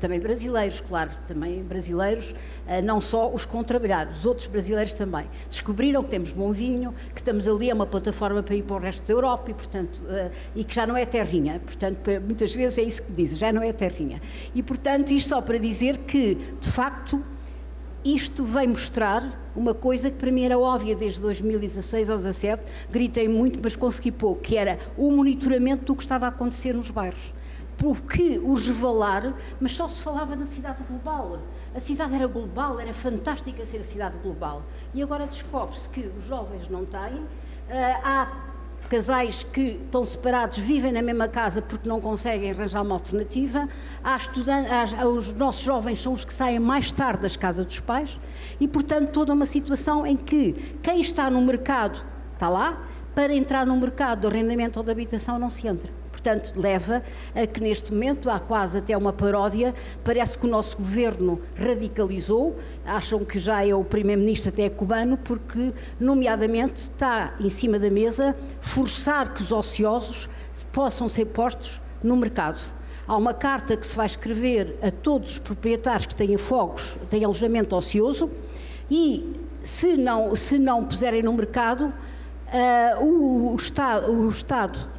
também brasileiros, claro, também brasileiros, uh, não só os com trabalhar, os outros brasileiros também. Descobriram que temos bom vinho, que estamos ali, é uma plataforma para ir para o resto da Europa e, portanto, uh, e que já não é terrinha. Portanto, muitas vezes é isso que dizem, já não é terrinha. E, portanto, isto só para dizer que, de facto, isto vem mostrar uma coisa que para mim era óbvia desde 2016 ou 2017, gritei muito, mas consegui pouco, que era o monitoramento do que estava a acontecer nos bairros. Porque o revelar, mas só se falava na cidade global. A cidade era global, era fantástica ser a cidade global. E agora descobre-se que os jovens não têm, uh, há casais que estão separados vivem na mesma casa porque não conseguem arranjar uma alternativa. Há há, os nossos jovens são os que saem mais tarde das casas dos pais e, portanto, toda uma situação em que quem está no mercado está lá, para entrar no mercado do arrendamento ou da habitação não se entra portanto, leva a que neste momento há quase até uma paródia. Parece que o nosso governo radicalizou, acham que já é o primeiro-ministro até cubano, porque, nomeadamente, está em cima da mesa forçar que os ociosos possam ser postos no mercado. Há uma carta que se vai escrever a todos os proprietários que têm fogos, têm alojamento ocioso, e se não, se não puserem no mercado, uh, o, o, o Estado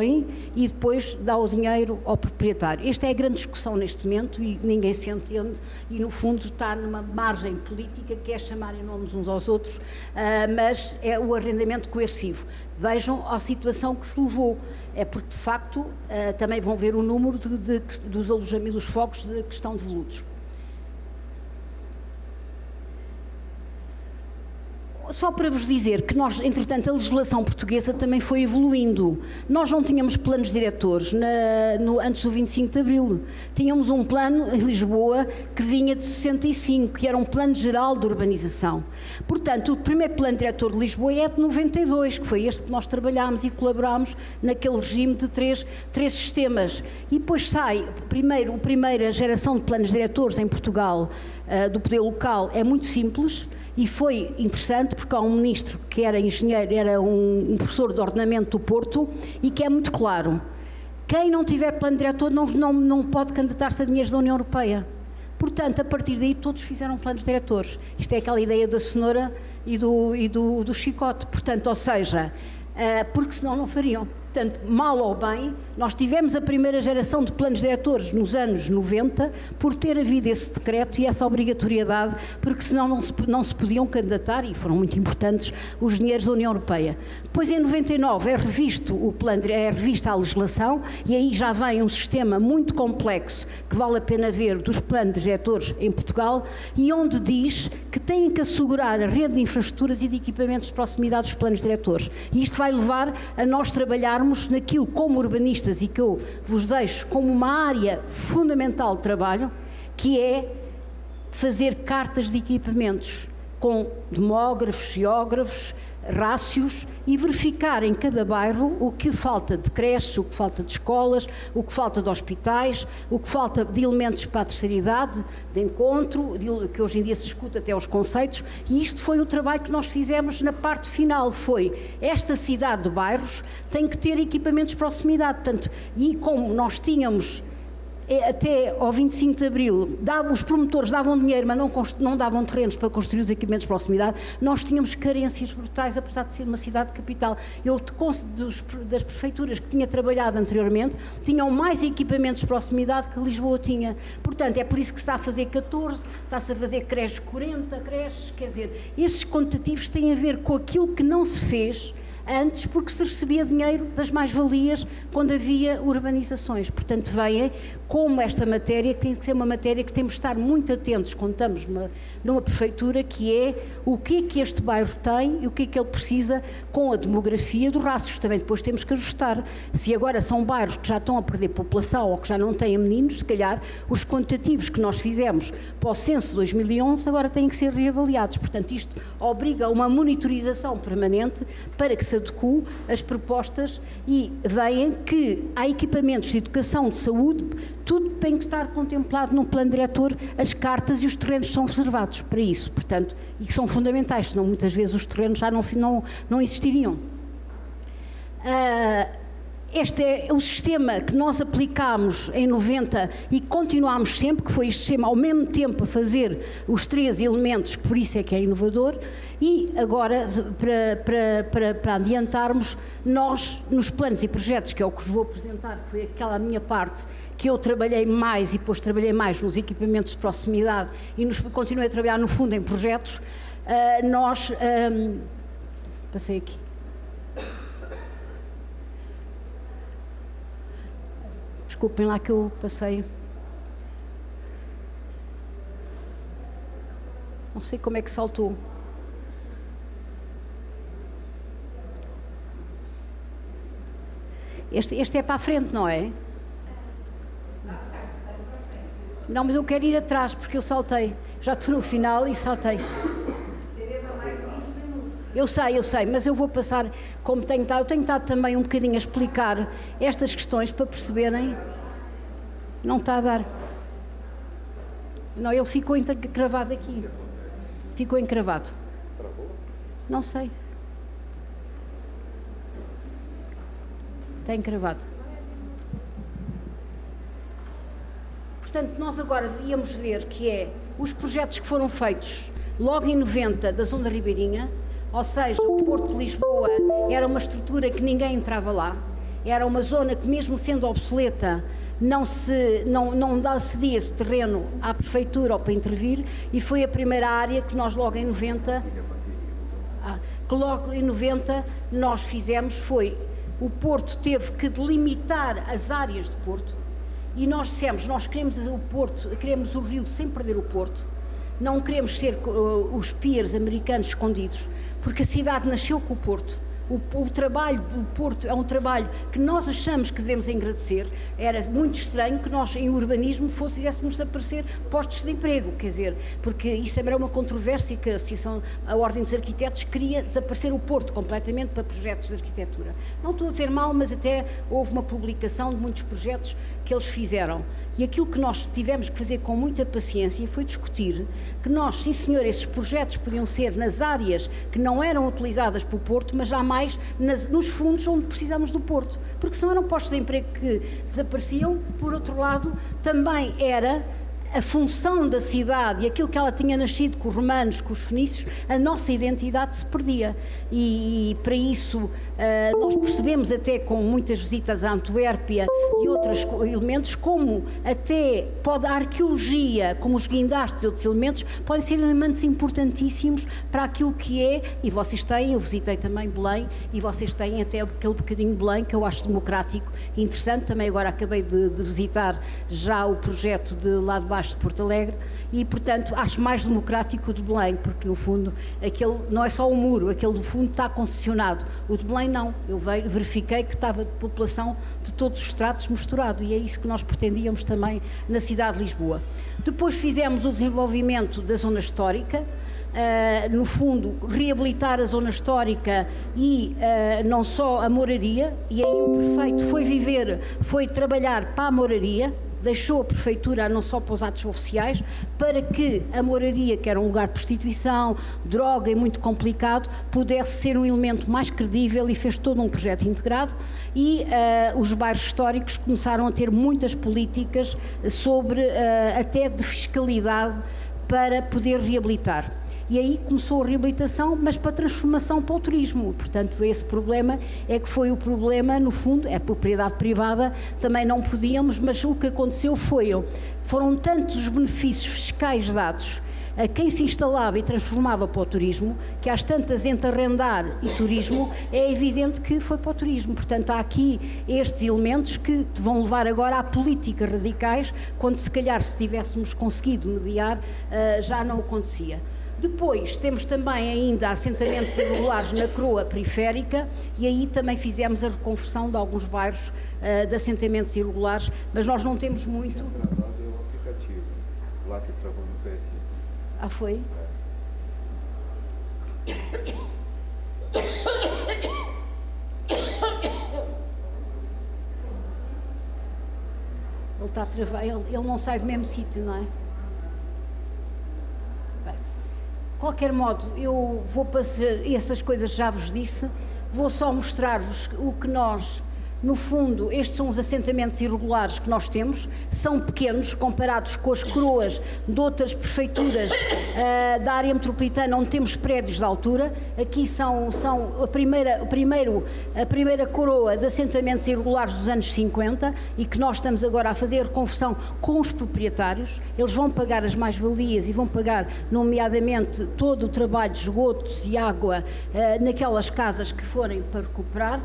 e depois dá o dinheiro ao proprietário. Esta é a grande discussão neste momento e ninguém se entende e, no fundo, está numa margem política que é chamarem nomes uns aos outros, uh, mas é o arrendamento coercivo. Vejam a situação que se levou. É porque, de facto, uh, também vão ver o número de, de, dos alojamentos, dos focos de questão de volutos. Só para vos dizer que nós, entretanto, a legislação portuguesa também foi evoluindo. Nós não tínhamos planos diretores na, no, antes do 25 de Abril. Tínhamos um plano em Lisboa que vinha de 65, que era um plano geral de urbanização. Portanto, o primeiro plano diretor de Lisboa é de 92, que foi este que nós trabalhámos e colaborámos naquele regime de três, três sistemas. E depois sai, primeiro, a primeira geração de planos diretores em Portugal uh, do poder local é muito simples e foi interessante porque há um ministro que era engenheiro, era um, um professor de ordenamento do Porto e que é muito claro. Quem não tiver plano diretor não, não, não pode candidatar-se a dinheiros da União Europeia. Portanto, a partir daí todos fizeram planos diretores. Isto é aquela ideia da cenoura e do, e do, do chicote. Portanto, ou seja, uh, porque senão não fariam. Portanto, mal ou bem, nós tivemos a primeira geração de planos diretores nos anos 90 por ter havido esse decreto e essa obrigatoriedade, porque senão não se, não se podiam candidatar, e foram muito importantes, os dinheiros da União Europeia. Depois, em 99, é revisto o plano, é revista a legislação e aí já vem um sistema muito complexo que vale a pena ver dos planos diretores em Portugal e onde diz que têm que assegurar a rede de infraestruturas e de equipamentos de proximidade dos planos diretores. E isto vai levar a nós trabalhar trabalharmos naquilo como urbanistas e que eu vos deixo como uma área fundamental de trabalho, que é fazer cartas de equipamentos com demógrafos, geógrafos, rácios e verificar em cada bairro o que falta de creches, o que falta de escolas, o que falta de hospitais, o que falta de elementos para a terceira idade, de encontro, de, que hoje em dia se escuta até os conceitos, e isto foi o trabalho que nós fizemos na parte final, foi esta cidade de bairros tem que ter equipamentos de proximidade, portanto, e como nós tínhamos até ao 25 de Abril, os promotores davam dinheiro, mas não, davam terrenos para construir os equipamentos de proximidade, nós tínhamos carências brutais, apesar de ser uma cidade capital. Eu, das prefeituras que tinha trabalhado anteriormente, tinham mais equipamentos de proximidade que Lisboa tinha. Portanto, é por isso que se está a fazer 14, está-se a fazer creches 40, creches, quer dizer, esses quantitativos têm a ver com aquilo que não se fez antes porque se recebia dinheiro das mais-valias quando havia urbanizações. Portanto, veem como esta matéria tem que ser uma matéria que temos de estar muito atentos quando estamos numa, numa prefeitura, que é o que é que este bairro tem e o que é que ele precisa com a demografia do rácios. Também depois temos que ajustar. Se agora são bairros que já estão a perder população ou que já não têm meninos, se calhar os quantitativos que nós fizemos para o censo 2011 agora têm que ser reavaliados. Portanto, isto obriga a uma monitorização permanente para que se adequem as propostas e veem que há equipamentos de educação, de saúde, tudo tem que estar contemplado num plano diretor, as cartas e os terrenos são reservados para isso, portanto, e que são fundamentais, senão muitas vezes os terrenos já não, não, não existiriam. Uh, este é o sistema que nós aplicámos em 90 e continuámos sempre, que foi este sistema ao mesmo tempo a fazer os três elementos, que por isso é que é inovador, e agora, para, para, para, para adiantarmos, nós, nos planos e projetos, que é o que vou apresentar, que foi aquela minha parte, que eu trabalhei mais e depois trabalhei mais nos equipamentos de proximidade e nos, continuei a trabalhar no fundo em projetos, uh, nós... Um, ehm, passei aqui. Desculpem lá que eu passei. Não sei como é que saltou. Este, este é para a frente, não é? Não, mas eu quero ir atrás porque eu saltei. Já estou no final e saltei. Eu sei, eu sei, mas eu vou passar como tenho estado. Eu tenho estado também um bocadinho a explicar estas questões para perceberem. Não está a dar. Não, ele ficou encravado aqui. Ficou encravado. Não sei. Está encravado. Portanto, nós agora íamos ver que é os projetos que foram feitos logo em 90 da Zona Ribeirinha, ou seja, o Porto de Lisboa era uma estrutura que ninguém entrava lá, era uma zona que, mesmo sendo obsoleta, não se não, não cedia esse terreno à prefeitura ou para intervir e foi a primeira área que nós logo em 90 ah, que logo em 90 nós fizemos foi o Porto teve que delimitar as áreas de Porto e nós dissemos nós queremos o Porto queremos o Rio sem perder o Porto não queremos ser uh, os piers americanos escondidos porque a cidade nasceu com o Porto. O, o, trabalho do Porto é um trabalho que nós achamos que devemos agradecer. Era muito estranho que nós, em urbanismo, fôssemos aparecer postos de emprego, quer dizer, porque isso era uma controvérsia que a Associação, a Ordem dos Arquitetos queria desaparecer o Porto completamente para projetos de arquitetura. Não estou a dizer mal, mas até houve uma publicação de muitos projetos que eles fizeram. E aquilo que nós tivemos que fazer com muita paciência foi discutir que nós, sim senhor, esses projetos podiam ser nas áreas que não eram utilizadas pelo Porto, mas jamais nas, nos fundos onde precisamos do Porto. Porque senão eram postos de emprego que desapareciam. Por outro lado, também era a função da cidade e aquilo que ela tinha nascido com os romanos, com os fenícios, a nossa identidade se perdia. E, e para isso uh, nós percebemos até com muitas visitas a Antuérpia e outros elementos como até pode a arqueologia, como os guindastes e outros elementos, podem ser elementos importantíssimos para aquilo que é, e vocês têm, eu visitei também Belém, e vocês têm até aquele bocadinho de Belém que eu acho democrático e interessante. Também agora acabei de, de visitar já o projeto de lá de baixo de Porto Alegre e, portanto, acho mais democrático o de Belém, porque no fundo aquele não é só o muro, aquele do fundo está concessionado. O de Belém não. Eu verifiquei que estava de população de todos os estratos misturado e é isso que nós pretendíamos também na cidade de Lisboa. Depois fizemos o desenvolvimento da zona histórica. Uh, no fundo, reabilitar a zona histórica e uh, não só a moraria, e aí o prefeito foi viver, foi trabalhar para a moraria, deixou a prefeitura não só para os atos oficiais, para que a moradia, que era um lugar de prostituição, droga e muito complicado, pudesse ser um elemento mais credível e fez todo um projeto integrado e uh, os bairros históricos começaram a ter muitas políticas sobre uh, até de fiscalidade para poder reabilitar. E aí começou a reabilitação, mas para transformação para o turismo. Portanto, esse problema é que foi o problema, no fundo, é propriedade privada, também não podíamos, mas o que aconteceu foi, foram tantos os benefícios fiscais dados a quem se instalava e transformava para o turismo, que às tantas entre arrendar e turismo, é evidente que foi para o turismo. Portanto, há aqui estes elementos que vão levar agora a políticas radicais, quando se calhar se tivéssemos conseguido mediar, eh, já não acontecia. Depois temos também ainda assentamentos irregulares na Croa periférica e aí também fizemos a reconversão de alguns bairros uh, de assentamentos irregulares, mas nós não temos muito. Lá que travou no pé Ah, foi? Ele está ele, ele não sai do mesmo sítio, não é? Qualquer modo, eu vou fazer essas coisas, já vos disse, vou só mostrar-vos o que nós no fundo, estes são os assentamentos irregulares que nós temos, são pequenos comparados com as coroas de outras prefeituras uh, da área metropolitana onde temos prédios de altura. Aqui são, são a, primeira, primeiro, a primeira coroa de assentamentos irregulares dos anos 50 e que nós estamos agora a fazer conversão com os proprietários. Eles vão pagar as mais-valias e vão pagar, nomeadamente, todo o trabalho de esgotos e água uh, naquelas casas que forem para recuperar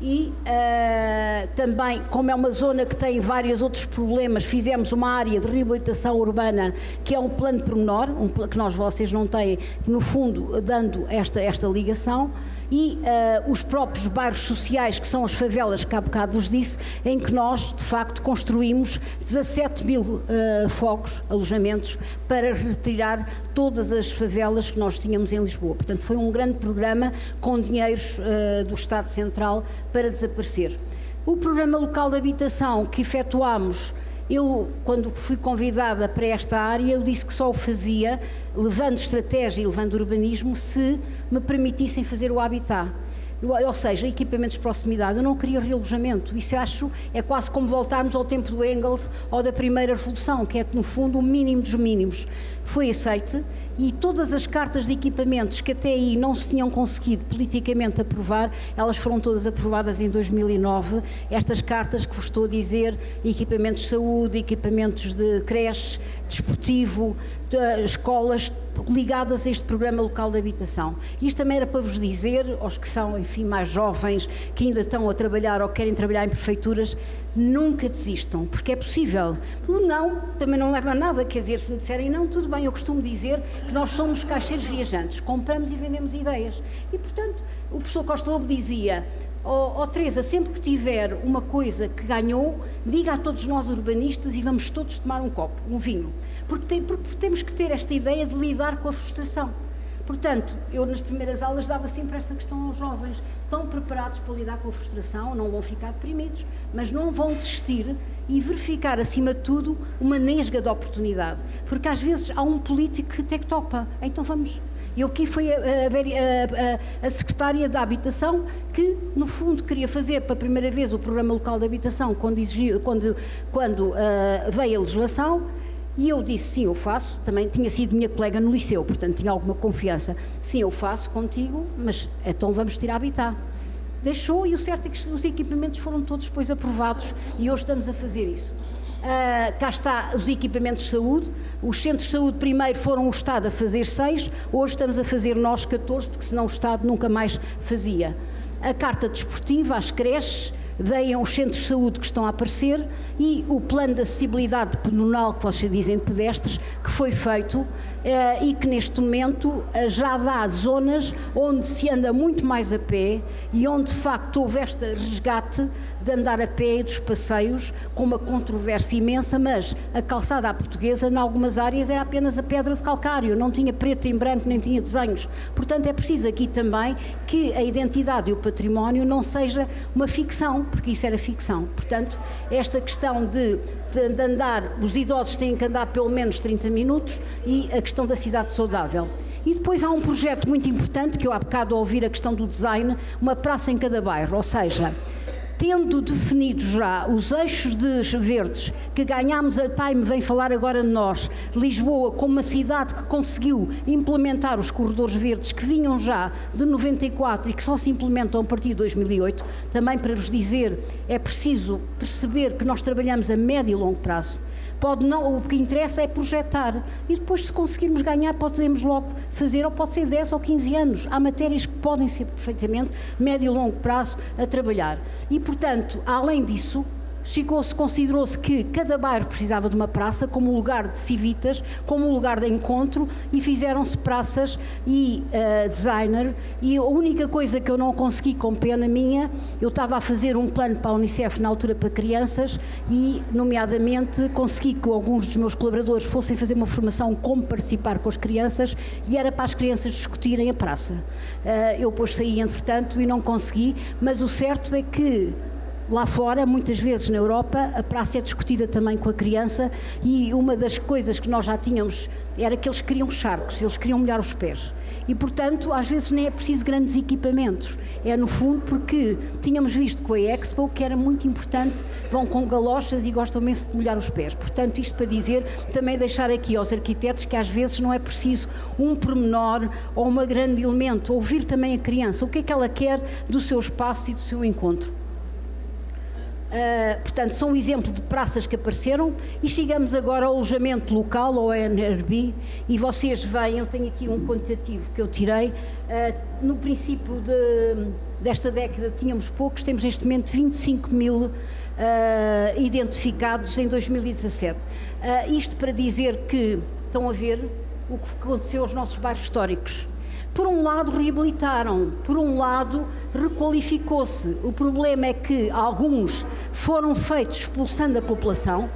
e uh, também, como é uma zona que tem vários outros problemas, fizemos uma área de reabilitação urbana que é um plano pormenor, um, que nós vocês não têm, no fundo, dando esta, esta ligação e uh, os próprios bairros sociais, que são as favelas que há bocado vos disse, em que nós, de facto, construímos 17 mil uh, fogos, alojamentos, para retirar todas as favelas que nós tínhamos em Lisboa. Portanto, foi um grande programa com dinheiros uh, do Estado Central para desaparecer. O programa local de habitação que efetuámos eu, quando fui convidada para esta área, eu disse que só o fazia, levando estratégia e levando urbanismo, se me permitissem fazer o habitat. Ou seja, equipamentos de proximidade. Eu não queria realojamento. Isso acho é quase como voltarmos ao tempo do Engels ou da primeira revolução, que é, no fundo, o mínimo dos mínimos. Foi aceite e todas as cartas de equipamentos que até aí não se tinham conseguido politicamente aprovar, elas foram todas aprovadas em 2009. Estas cartas que vos estou a dizer, equipamentos de saúde, equipamentos de creche, desportivo, de escolas ligadas a este programa local de habitação. Isto também era para vos dizer, aos que são, enfim, mais jovens, que ainda estão a trabalhar ou querem trabalhar em prefeituras, nunca desistam, porque é possível. O não também não leva a nada, quer dizer, se me disserem não, tudo bem, eu costumo dizer que nós somos caixeiros viajantes, compramos e vendemos ideias. E, portanto, o professor Costa Lobo dizia, ó oh, oh, Teresa, sempre que tiver uma coisa que ganhou, diga a todos nós urbanistas e vamos todos tomar um copo, um vinho. Porque, tem, porque temos que ter esta ideia de lidar com a frustração. Portanto, eu nas primeiras aulas dava sempre esta questão aos jovens. Estão preparados para lidar com a frustração, não vão ficar deprimidos, mas não vão desistir e verificar, acima de tudo, uma nesga de oportunidade. Porque às vezes há um político que até que topa. Então vamos. E aqui foi a, a, a, a, secretária da Habitação que, no fundo, queria fazer pela primeira vez o Programa Local de Habitação quando, exigiu, quando, quando uh, veio a legislação e eu disse, sim, eu faço. Também tinha sido minha colega no liceu, portanto tinha alguma confiança. Sim, eu faço contigo, mas então vamos tirar habitat. Deixou e o certo é que os equipamentos foram todos depois aprovados e hoje estamos a fazer isso. Uh, cá está os equipamentos de saúde. Os centros de saúde primeiro foram o Estado a fazer seis, hoje estamos a fazer nós 14, porque senão o Estado nunca mais fazia. A carta desportiva, as creches, deem os centros de saúde que estão a aparecer e o plano de acessibilidade pedonal, que vocês dizem de pedestres, que foi feito e que neste momento eh, já dá zonas onde se anda muito mais a pé e onde de facto houve este resgate de andar a pé e dos passeios com uma controvérsia imensa, mas a calçada à portuguesa, em algumas áreas, era apenas a pedra de calcário, não tinha preto em branco, nem tinha desenhos. Portanto, é preciso aqui também que a identidade e o património não seja uma ficção, porque isso era ficção. Portanto, esta questão de, de andar, os idosos têm que andar pelo menos 30 minutos e a questão da cidade saudável. E depois há um projeto muito importante, que eu há bocado ouvir a questão do design, uma praça em cada bairro, ou seja, tendo definido já os eixos de verdes que ganhámos, a Time vem falar agora de nós, Lisboa como uma cidade que conseguiu implementar os corredores verdes que vinham já de 94 e que só se implementam a partir de 2008, também para vos dizer, é preciso perceber que nós trabalhamos a médio e longo prazo Pode não, o que interessa é projetar. E depois, se conseguirmos ganhar, podemos logo fazer, ou pode ser 10 ou 15 anos. Há matérias que podem ser perfeitamente médio e longo prazo a trabalhar. E, portanto, além disso, considerou-se que cada bairro precisava de uma praça como lugar de civitas, como lugar de encontro e fizeram-se praças e uh, designer e a única coisa que eu não consegui com pena minha, eu estava a fazer um plano para a Unicef na altura para crianças e, nomeadamente, consegui que alguns dos meus colaboradores fossem fazer uma formação como participar com as crianças e era para as crianças discutirem a praça. Uh, eu depois saí, entretanto, e não consegui, mas o certo é que Lá fora, muitas vezes na Europa, a praça é discutida também com a criança e uma das coisas que nós já tínhamos era que eles queriam charcos, eles queriam molhar os pés. E, portanto, às vezes nem é preciso grandes equipamentos. É, no fundo, porque tínhamos visto com a Expo que era muito importante, vão com galochas e gostam imenso de molhar os pés. Portanto, isto para dizer, também deixar aqui aos arquitetos que às vezes não é preciso um pormenor ou um grande elemento, ouvir também a criança, o que é que ela quer do seu espaço e do seu encontro. Uh, portanto, são um exemplo de praças que apareceram e chegamos agora ao alojamento local, ao NRB, e vocês veem, eu tenho aqui um quantitativo que eu tirei, uh, no princípio de, desta década tínhamos poucos, temos neste momento 25 mil uh, identificados em 2017. isto para dizer que, estão a ver o que aconteceu aos nossos bairros históricos por um lado reabilitaram, por um lado requalificou-se. O problema é que alguns foram feitos expulsando a população,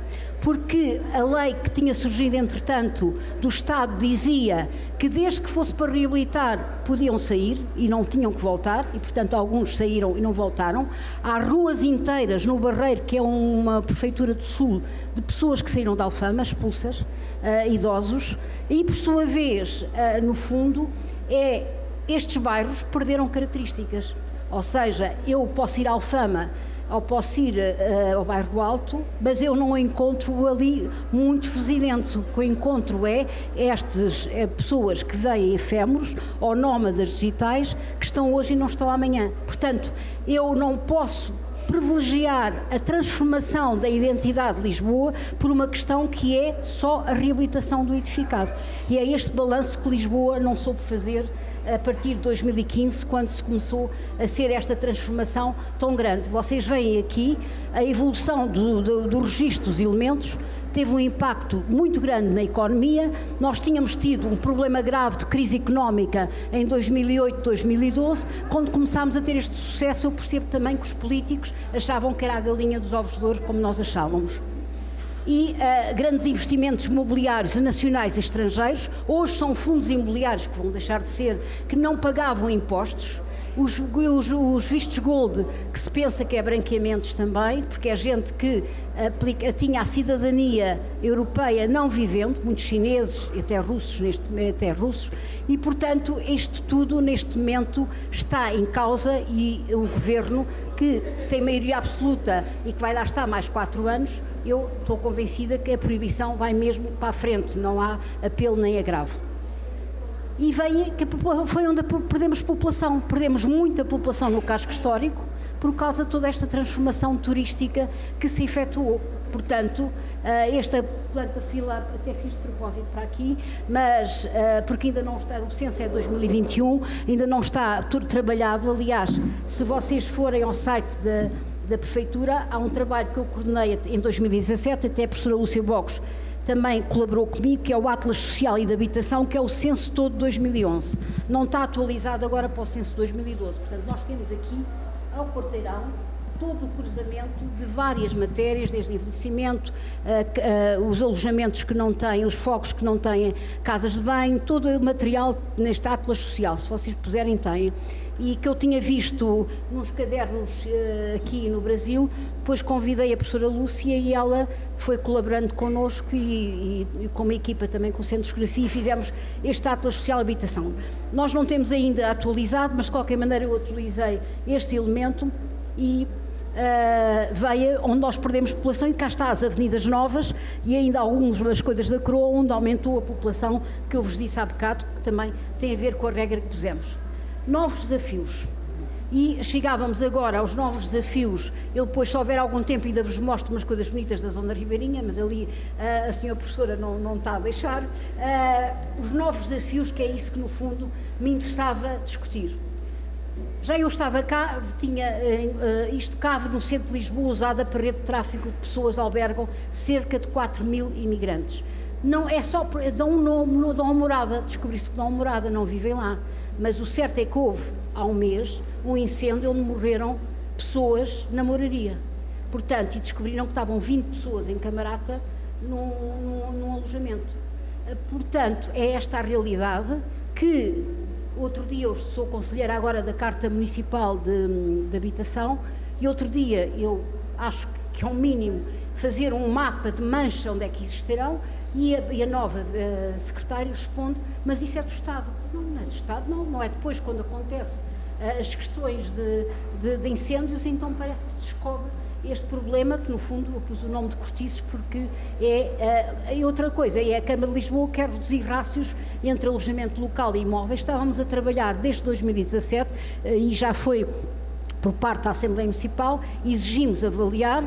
porque a lei que tinha surgido entretanto do Estado dizia que desde que fosse para reabilitar podiam sair e não tinham que voltar e portanto alguns saíram e não voltaram. Há ruas inteiras no Barreiro, que é uma prefeitura do Sul, de pessoas que saíram da Alfama, expulsas, uh, idosos, e por sua vez, uh, no fundo, é estes bairros perderam características. Ou seja, eu posso ir à Alfama ou posso ir uh, ao bairro Alto, mas eu não encontro ali muitos residentes. O que eu encontro é estas é, pessoas que vêm efêmeros ou nómadas digitais que estão hoje e não estão amanhã. Portanto, eu não posso privilegiar a transformação da identidade de Lisboa por uma questão que é só a reabilitação do edificado. E é este balanço que Lisboa não soube fazer a partir de 2015, quando se começou a ser esta transformação tão grande. Vocês veem aqui a evolução do, do, do registro dos elementos, teve um impacto muito grande na economia. Nós tínhamos tido um problema grave de crise económica em 2008, 2012. Quando começámos a ter este sucesso, eu percebo também que os políticos achavam que era a galinha dos ovos de ouro, como nós achávamos e uh, grandes investimentos imobiliários nacionais e estrangeiros. Hoje são fundos imobiliários que vão deixar de ser, que não pagavam impostos os, os, os, vistos gold, que se pensa que é branqueamentos também, porque é gente que aplica, tinha a cidadania europeia não vivendo, muitos chineses e até russos, neste, até russos, e portanto isto tudo neste momento está em causa e o governo que tem maioria absoluta e que vai lá estar mais quatro anos, eu estou convencida que a proibição vai mesmo para a frente, não há apelo nem agravo e vem que foi onde perdemos população, perdemos muita população no casco histórico por causa de toda esta transformação turística que se efetuou. Portanto, eh, esta planta fila até fiz de propósito para aqui, mas eh, porque ainda não está, o censo é 2021, ainda não está tudo trabalhado. Aliás, se vocês forem ao site da, da Prefeitura, há um trabalho que eu coordenei em 2017, até a professora Lúcia Bogos também colaborou comigo, que é o Atlas Social e de Habitação, que é o censo todo de 2011. Não está atualizado agora para o censo de 2012. Portanto, nós temos aqui, ao quarteirão, todo o cruzamento de várias matérias, desde envelhecimento, uh, uh, os alojamentos que não têm, os focos que não têm casas de banho, todo o material neste Atlas Social, se vocês puserem, têm e que eu tinha visto nos cadernos uh, aqui no Brasil, depois convidei a professora Lúcia e ela foi colaborando connosco e, e, e com uma equipa também com o Centro de Geografia e fizemos este Atlas Social Habitação. Nós não temos ainda atualizado, mas de qualquer maneira eu atualizei este elemento e uh, onde nós perdemos população e cá está as avenidas novas e ainda algumas coisas da Croa onde aumentou a população que eu vos disse há bocado, que também tem a ver com a regra que pusemos novos desafios. E chegávamos agora aos novos desafios. Eu depois, se houver algum tempo, ainda vos mostro umas coisas bonitas da Zona Ribeirinha, mas ali uh, a senhora professora não, não está a deixar. Uh, os novos desafios, que é isso que no fundo me interessava discutir. Já eu estava cá, tinha uh, isto cabe no centro de Lisboa, usada para rede de tráfico de pessoas, albergam cerca de 4 mil imigrantes. Não é só, dão um nome, dão uma morada, descobri-se que dão uma morada, não vivem lá. Mas o certo é que houve, há um mês, um incêndio onde morreram pessoas na moraria. Portanto, e descobriram que estavam 20 pessoas em Camarata num, num, num alojamento. Eh, portanto, é esta a realidade que outro dia eu sou conselheira agora da Carta Municipal de, de Habitação e outro dia eu acho que é um mínimo fazer um mapa de mancha onde é que existirão e a, e a nova uh, secretária responde, mas isso é do Estado. Não, não é do Estado, não, não é depois quando acontece uh, as questões de, de, de, incêndios, então parece que se descobre este problema, que no fundo eu pus o nome de cortiços porque é, uh, é outra coisa, é a Câmara de Lisboa que quer reduzir rácios entre alojamento local e imóveis. Estávamos a trabalhar desde 2017 e já foi por parte da Assembleia Municipal, exigimos avaliar,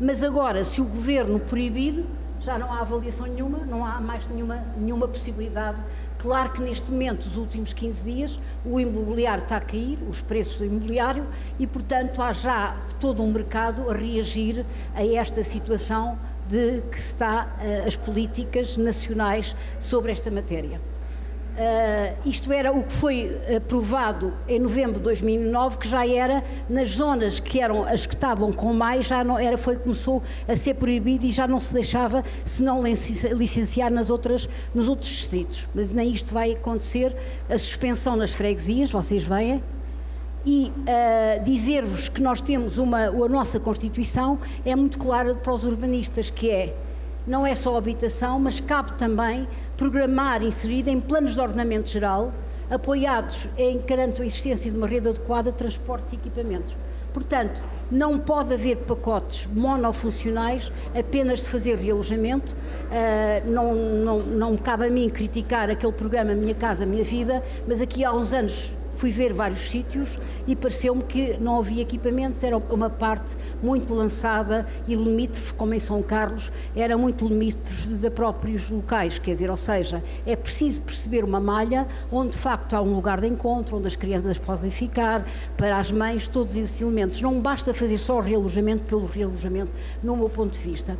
mas agora se o Governo proibir, já não há avaliação nenhuma, não há mais nenhuma, nenhuma possibilidade. Claro que neste momento, os últimos 15 dias, o imobiliário está a cair, os preços do imobiliário, e portanto há já todo um mercado a reagir a esta situação de que está uh, as políticas nacionais sobre esta matéria. Uh, isto era o que foi aprovado em novembro de 2009, que já era nas zonas que eram as que estavam com mais, já não era, foi começou a ser proibido e já não se deixava se não licenciar nas outras, nos outros distritos. Mas nem isto vai acontecer, a suspensão nas freguesias, vocês veem, e uh, dizer-vos que nós temos uma, a nossa Constituição é muito clara para os urbanistas, que é não é só habitação, mas cabe também programar, inserida em planos de ordenamento geral, apoiados em garante a existência de uma rede adequada de transportes e equipamentos. Portanto, não pode haver pacotes monofuncionais apenas de fazer realojamento. Uh, não, não, não cabe a mim criticar aquele programa Minha Casa Minha Vida, mas aqui há uns anos fui ver vários sítios e pareceu-me que não havia equipamentos, era uma parte muito lançada e limítrofe, como em São Carlos, era muito limítrofe de próprios locais, quer dizer, ou seja, é preciso perceber uma malha onde de facto há um lugar de encontro, onde as crianças podem ficar, para as mães, todos esses elementos. Não basta fazer só o realojamento pelo realojamento, no meu ponto de vista.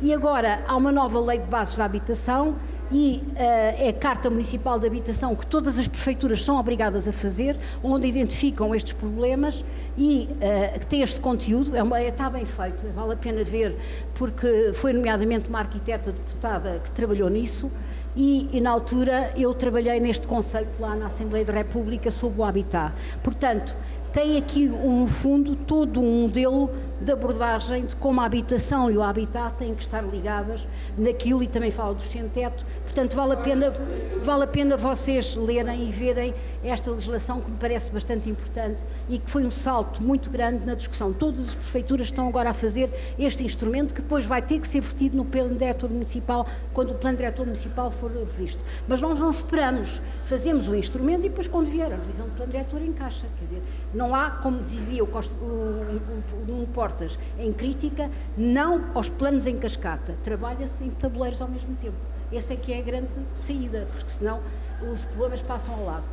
E agora há uma nova lei de bases da habitação e uh, é a Carta Municipal de Habitação que todas as prefeituras são obrigadas a fazer, onde identificam estes problemas e uh, que tem este conteúdo, é uma, é, está bem feito, vale a pena ver, porque foi nomeadamente uma arquiteta deputada que trabalhou nisso e, e, na altura eu trabalhei neste conceito lá na Assembleia da República sobre o habitat. Portanto, tem aqui, no fundo, todo um modelo de abordagem de como a habitação e o habitat têm que estar ligadas naquilo e também fala do sem-teto. Portanto, vale a, pena, vale a pena vocês lerem e verem esta legislação que me parece bastante importante e que foi um salto muito grande na discussão. Todas as prefeituras estão agora a fazer este instrumento que depois vai ter que ser vertido no plano diretor municipal quando o plano diretor municipal for revisto. Mas nós não esperamos, fazemos o instrumento e depois quando vier a revisão do plano diretor encaixa. Quer dizer, não há, como dizia o, o, o Portas, em crítica, não aos planos em cascata. Trabalha-se em tabuleiros ao mesmo tempo. Essa é que é a grande saída, porque senão os problemas passam ao lado.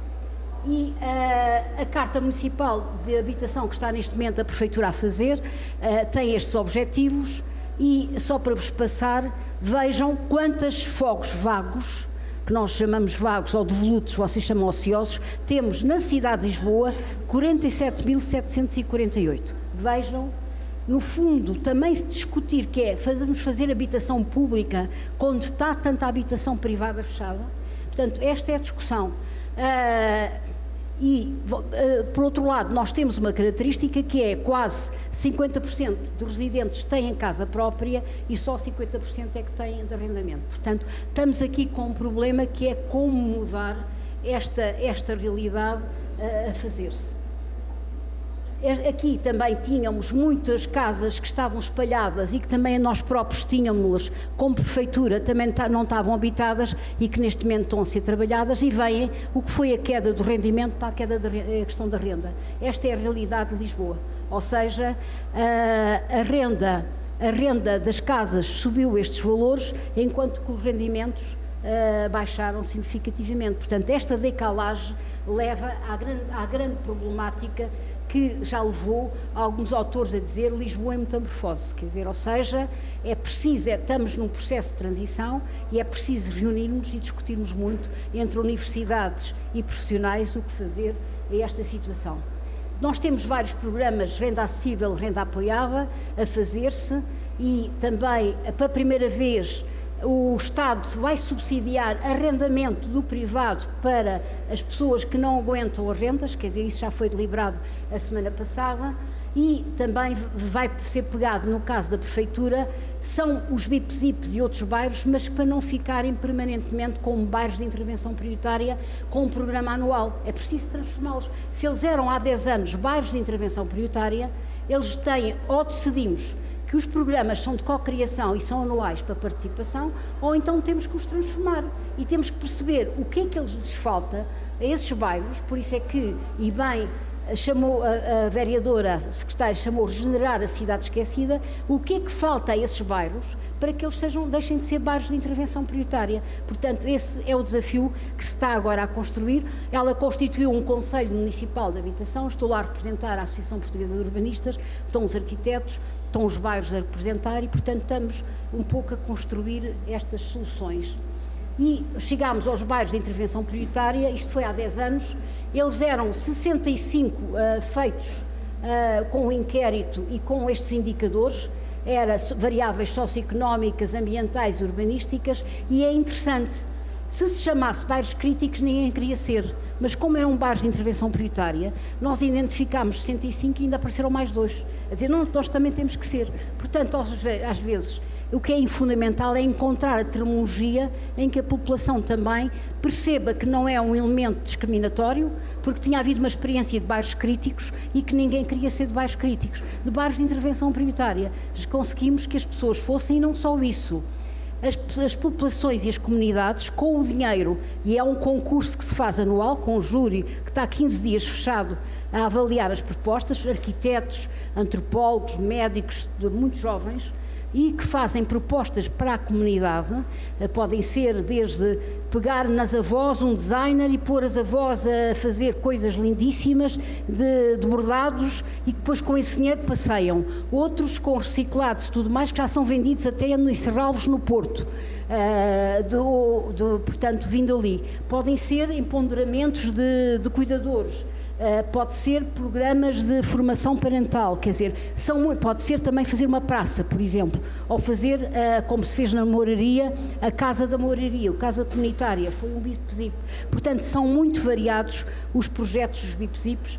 E uh, a Carta Municipal de Habitação que está neste momento a Prefeitura a fazer uh, tem estes objetivos e, só para vos passar, vejam quantos fogos vagos que nós chamamos vagos ou devolutos, vocês chamam ociosos, temos na cidade de Lisboa 47.748. Vejam, no fundo, também se discutir que é fazermos fazer habitação pública quando está tanta habitação privada fechada. Portanto, esta é a discussão. Uh, e, eh, por outro lado, nós temos uma característica que é quase 50% dos residentes têm casa própria e só 50% é que têm de arrendamento. Portanto, estamos aqui com um problema que é como mudar esta, esta realidade a, a fazer-se. Aqui também tínhamos muitas casas que estavam espalhadas e que também nós próprios tínhamos como prefeitura, também não estavam habitadas e que neste momento estão a ser trabalhadas e veem o que foi a queda do rendimento para a queda da questão da renda. Esta é a realidade de Lisboa. Ou seja, a, a renda, a renda das casas subiu estes valores, enquanto que os rendimentos uh, baixaram significativamente. Portanto, esta decalagem leva à grande, à grande problemática que já levou alguns autores a dizer Lisboa em metamorfose, quer dizer, ou seja, é preciso, é, estamos num processo de transição e é preciso reunirmos e discutirmos muito entre universidades e profissionais o que fazer a esta situação. Nós temos vários programas, renda acessível, renda apoiada, a fazer-se e também, para a primeira vez, o Estado vai subsidiar arrendamento do privado para as pessoas que não aguentam as rendas, quer dizer, isso já foi deliberado a semana passada, e também vai ser pegado, no caso da Prefeitura, são os BIPs e outros bairros, mas para não ficarem permanentemente como bairros de intervenção prioritária com um programa anual. É preciso transformá-los. Se eles eram há 10 anos bairros de intervenção prioritária, eles têm, ou decidimos que os programas são de co-criação e são anuais para participação, ou então temos que os transformar. E temos que perceber o que é que lhes falta a esses bairros, por isso é que, e bem, chamou a, a vereadora, a secretária, chamou regenerar a cidade esquecida, o que é que falta a esses bairros para que eles sejam, deixem de ser bairros de intervenção prioritária. Portanto, esse é o desafio que se está agora a construir. Ela constituiu um Conselho Municipal de Habitação, estou lá a representar a Associação Portuguesa de Urbanistas, estão os arquitetos, estão os bairros a representar e, portanto, estamos um pouco a construir estas soluções. E chegámos aos bairros de intervenção prioritária, isto foi há 10 anos, eles eram 65 uh, feitos uh, com o inquérito e com estes indicadores, era variáveis socioeconómicas, ambientais, urbanísticas, e é interessante. Se se chamasse bairros críticos, ninguém queria ser. Mas como eram bairros de intervenção prioritária, nós identificámos 65 e ainda apareceram mais dois. A dizer, não, nós também temos que ser. Portanto, às vezes, o que é fundamental é encontrar a terminologia em que a população também perceba que não é um elemento discriminatório, porque tinha havido uma experiência de bairros críticos e que ninguém queria ser de bairros críticos, de bairros de intervenção prioritária. Conseguimos que as pessoas fossem e não só isso. As, as, populações e as comunidades com o dinheiro, e é um concurso que se faz anual, com o júri que está há 15 dias fechado a avaliar as propostas, arquitetos, antropólogos, médicos, de muitos jovens, e que fazem propostas para a comunidade, eh, podem ser desde pegar nas avós um designer e pôr as avós a fazer coisas lindíssimas de, de bordados e que depois com esse dinheiro passeiam. Outros com reciclados e tudo mais que já são vendidos até em Serralvos no Porto. Uh, do, do, portanto, vindo ali. Podem ser empoderamentos de, de cuidadores. Uh, pode ser programas de formação parental, quer dizer, são, pode ser também fazer uma praça, por exemplo, ou fazer, uh, como se fez na moraria, a Casa da Moraria, a Casa Comunitária, foi um BIPZIP. Portanto, são muito variados os projetos dos BIPZIPs,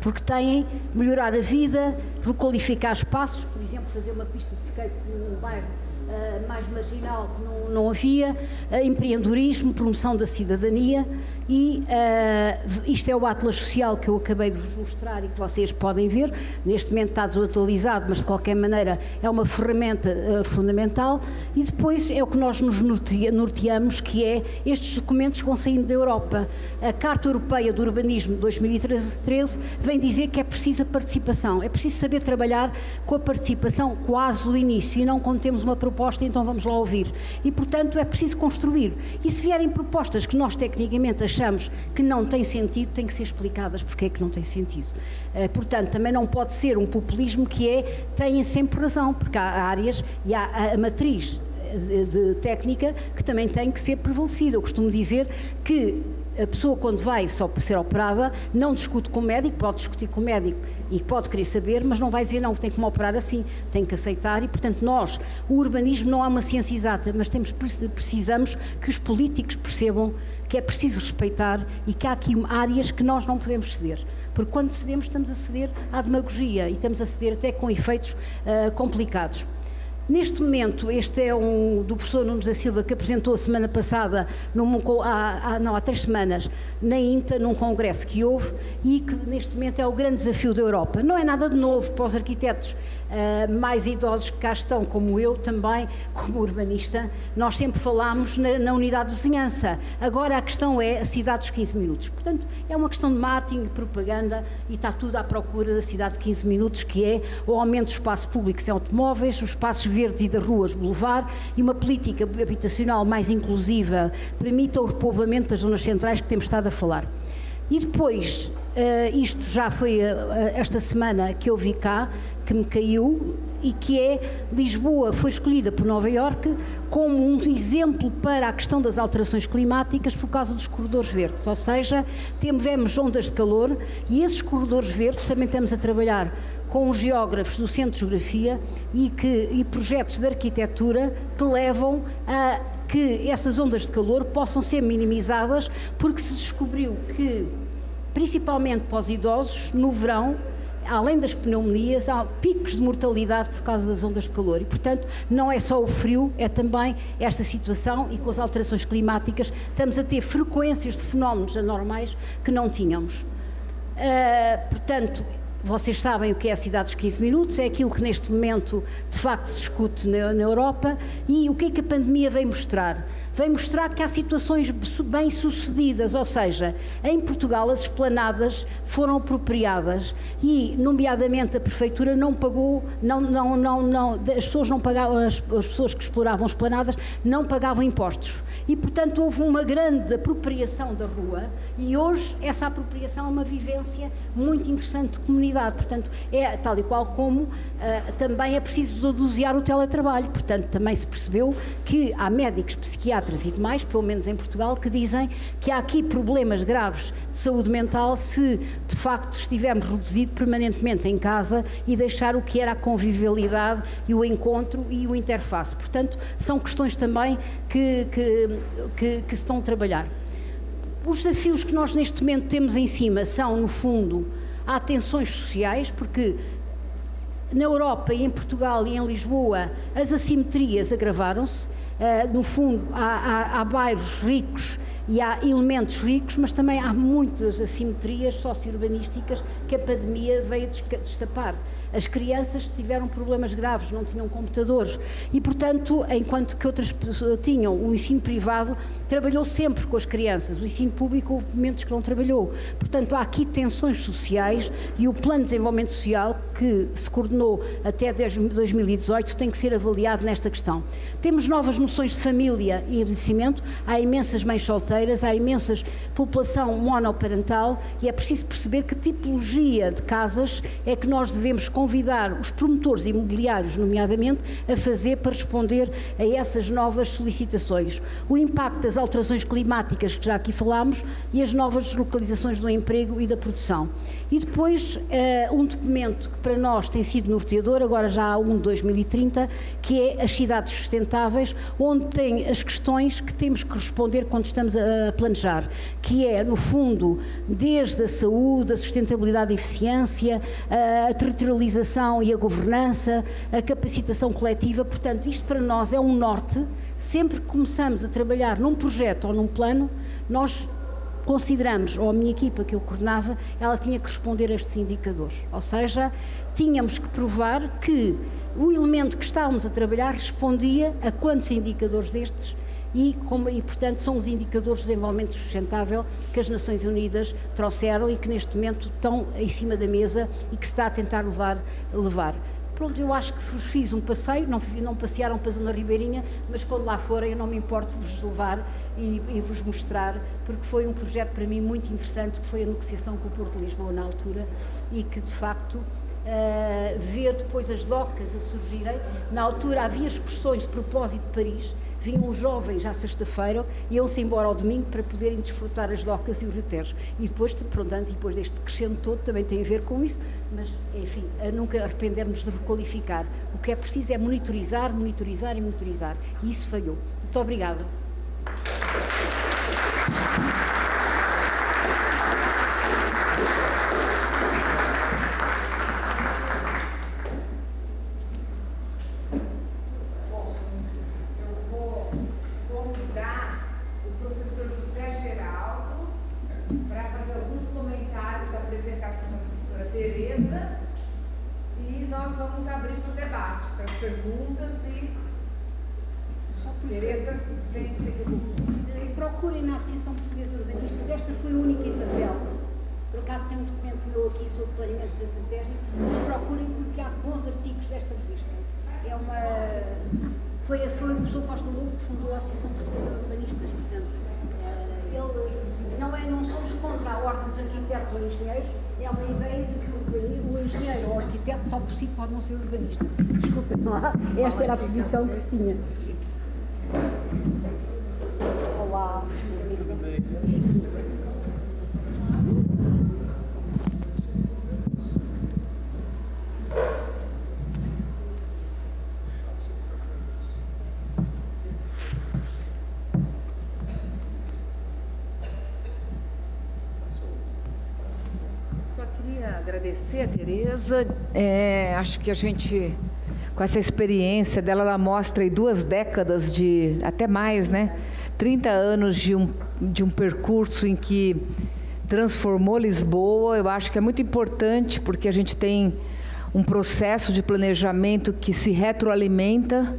porque têm melhorar a vida, requalificar espaços, por exemplo, fazer uma pista de skate num bairro uh, mais marginal que não, não havia, empreendedorismo, promoção da cidadania, e uh, isto é o Atlas Social que eu acabei de vos mostrar e que vocês podem ver. Neste momento está desatualizado, mas de qualquer maneira é uma ferramenta uh, fundamental. E depois é o que nós nos norteamos, que é estes documentos que vão saindo da Europa. A Carta Europeia do Urbanismo de 2013 vem dizer que é preciso a participação, é preciso saber trabalhar com a participação quase do início e não quando temos uma proposta, então vamos lá ouvir. E, portanto, é preciso construir. E se vierem propostas que nós tecnicamente achamos que não tem sentido, têm que ser explicadas porque é que não tem sentido. Uh, portanto, também não pode ser um populismo que é, têm sempre razão, porque há áreas e há a, matriz de, de técnica que também tem que ser prevalecida. Eu costumo dizer que a pessoa quando vai só para ser operada não discute com o médico, pode discutir com o médico e pode querer saber, mas não vai dizer não, tem que me operar assim, tem que aceitar e portanto nós, o urbanismo não é uma ciência exata, mas temos, precisamos que os políticos percebam que é preciso respeitar e que há aqui áreas que nós não podemos ceder. Porque quando cedemos, estamos a ceder à demagogia e estamos a ceder até com efeitos uh, complicados. Neste momento, este é um do professor Nunes da Silva que apresentou a semana passada, num, há, há, não, há três semanas, na INTA, num congresso que houve e que neste momento é o grande desafio da Europa. Não é nada de novo para os arquitetos uh, mais idosos que cá estão, como eu também, como urbanista, nós sempre falámos na, na, unidade de vizinhança. Agora a questão é a cidade dos 15 minutos. Portanto, é uma questão de marketing, de propaganda e está tudo à procura da cidade de 15 minutos, que é o aumento do espaço público sem automóveis, os espaços verdes e das ruas boulevard e uma política habitacional mais inclusiva permita o repovoamento das zonas centrais que temos estado a falar. E depois, uh, isto já foi uh, esta semana que eu vi cá, que me caiu e que é Lisboa foi escolhida por Nova Iorque como um exemplo para a questão das alterações climáticas por causa dos corredores verdes, ou seja, tivemos ondas de calor e esses corredores verdes também estamos a trabalhar com os geógrafos do Centro de Geografia e, que, e projetos de arquitetura que levam a que essas ondas de calor possam ser minimizadas, porque se descobriu que, principalmente para os idosos, no verão, além das pneumonias, há picos de mortalidade por causa das ondas de calor. E, portanto, não é só o frio, é também esta situação e com as alterações climáticas estamos a ter frequências de fenómenos anormais que não tínhamos. Uh, portanto, vocês sabem o que é a cidade dos 15 minutos, é aquilo que neste momento de facto se discute na, na Europa e o que é que a pandemia vem mostrar? Vem mostrar que há situações bem sucedidas, ou seja, em Portugal as esplanadas foram apropriadas e, nomeadamente, a prefeitura não pagou, não, não, não, não as pessoas não pagavam, as, as pessoas que exploravam esplanadas não pagavam impostos. E, portanto, houve uma grande apropriação da rua e hoje essa apropriação é uma vivência muito interessante de comunidade, portanto, é tal e qual como uh, também é preciso dosear o teletrabalho, portanto, também se percebeu que há médicos psiquiatras psiquiatras e demais, pelo menos em Portugal, que dizem que há aqui problemas graves de saúde mental se de facto estivermos reduzidos permanentemente em casa e deixar o que era a convivialidade e o encontro e o interface. Portanto, são questões também que, que, que, que se estão a trabalhar. Os desafios que nós neste momento temos em cima são, no fundo, há tensões sociais, porque na Europa e em Portugal e em Lisboa as assimetrias agravaram-se Uh, no fundo, há, há, há bairros ricos e há elementos ricos, mas também há muitas assimetrias socio-urbanísticas que a pandemia veio destapar. As crianças tiveram problemas graves, não tinham computadores e, portanto, enquanto que outras pessoas tinham, o ensino privado trabalhou sempre com as crianças, o ensino público houve momentos que não trabalhou. Portanto, há aqui tensões sociais e o Plano de Desenvolvimento Social, que se coordenou até 2018, tem que ser avaliado nesta questão. Temos novas noções de família e envelhecimento, há imensas mães solteiras, há imensas população monoparental e é preciso perceber que tipologia de casas é que nós devemos convidar os promotores imobiliários, nomeadamente, a fazer para responder a essas novas solicitações. O impacto das alterações climáticas, que já aqui falámos, e as novas deslocalizações do emprego e da produção. E depois, uh, um documento que para nós tem sido norteador, agora já há um de 2030, que é as cidades sustentáveis, onde tem as questões que temos que responder quando estamos a planejar, que é, no fundo, desde a saúde, a sustentabilidade e eficiência, a territorialização e a governança, a capacitação coletiva. Portanto, isto para nós é um norte. Sempre que começamos a trabalhar num projeto ou num plano, nós consideramos, ou a minha equipa que eu coordenava, ela tinha que responder a estes indicadores. Ou seja, tínhamos que provar que o elemento que estávamos a trabalhar respondia a quantos indicadores destes e, como, e, portanto, são os indicadores de desenvolvimento sustentável que as Nações Unidas trouxeram e que neste momento estão em cima da mesa e que se está a tentar levar. levar. Pronto, eu acho que vos fiz um passeio, não, não passearam para a Zona Ribeirinha, mas quando lá forem eu não me importo vos levar e, e, vos mostrar, porque foi um projeto para mim muito interessante, que foi a negociação com o Porto de Lisboa na altura e que de facto uh, vê depois as docas a surgirem. Na altura havia excursões de propósito de Paris, vinham jovens à sexta-feira, iam-se embora ao domingo para poderem desfrutar as docas e os roteiros. E depois, pronto, depois deste crescendo todo, também tem a ver com isso, mas, enfim, a nunca arrependermos de requalificar. O que é preciso é monitorizar, monitorizar e monitorizar. E isso falhou. Muito obrigada. Não ser urbanista. Desculpem lá, esta era a posição que se tinha. Olá. agradecer a Tereza. É, acho que a gente, com essa experiência dela, ela mostra aí duas décadas de, até mais, né? 30 anos de um, de um percurso em que transformou Lisboa. Eu acho que é muito importante porque a gente tem um processo de planejamento que se retroalimenta.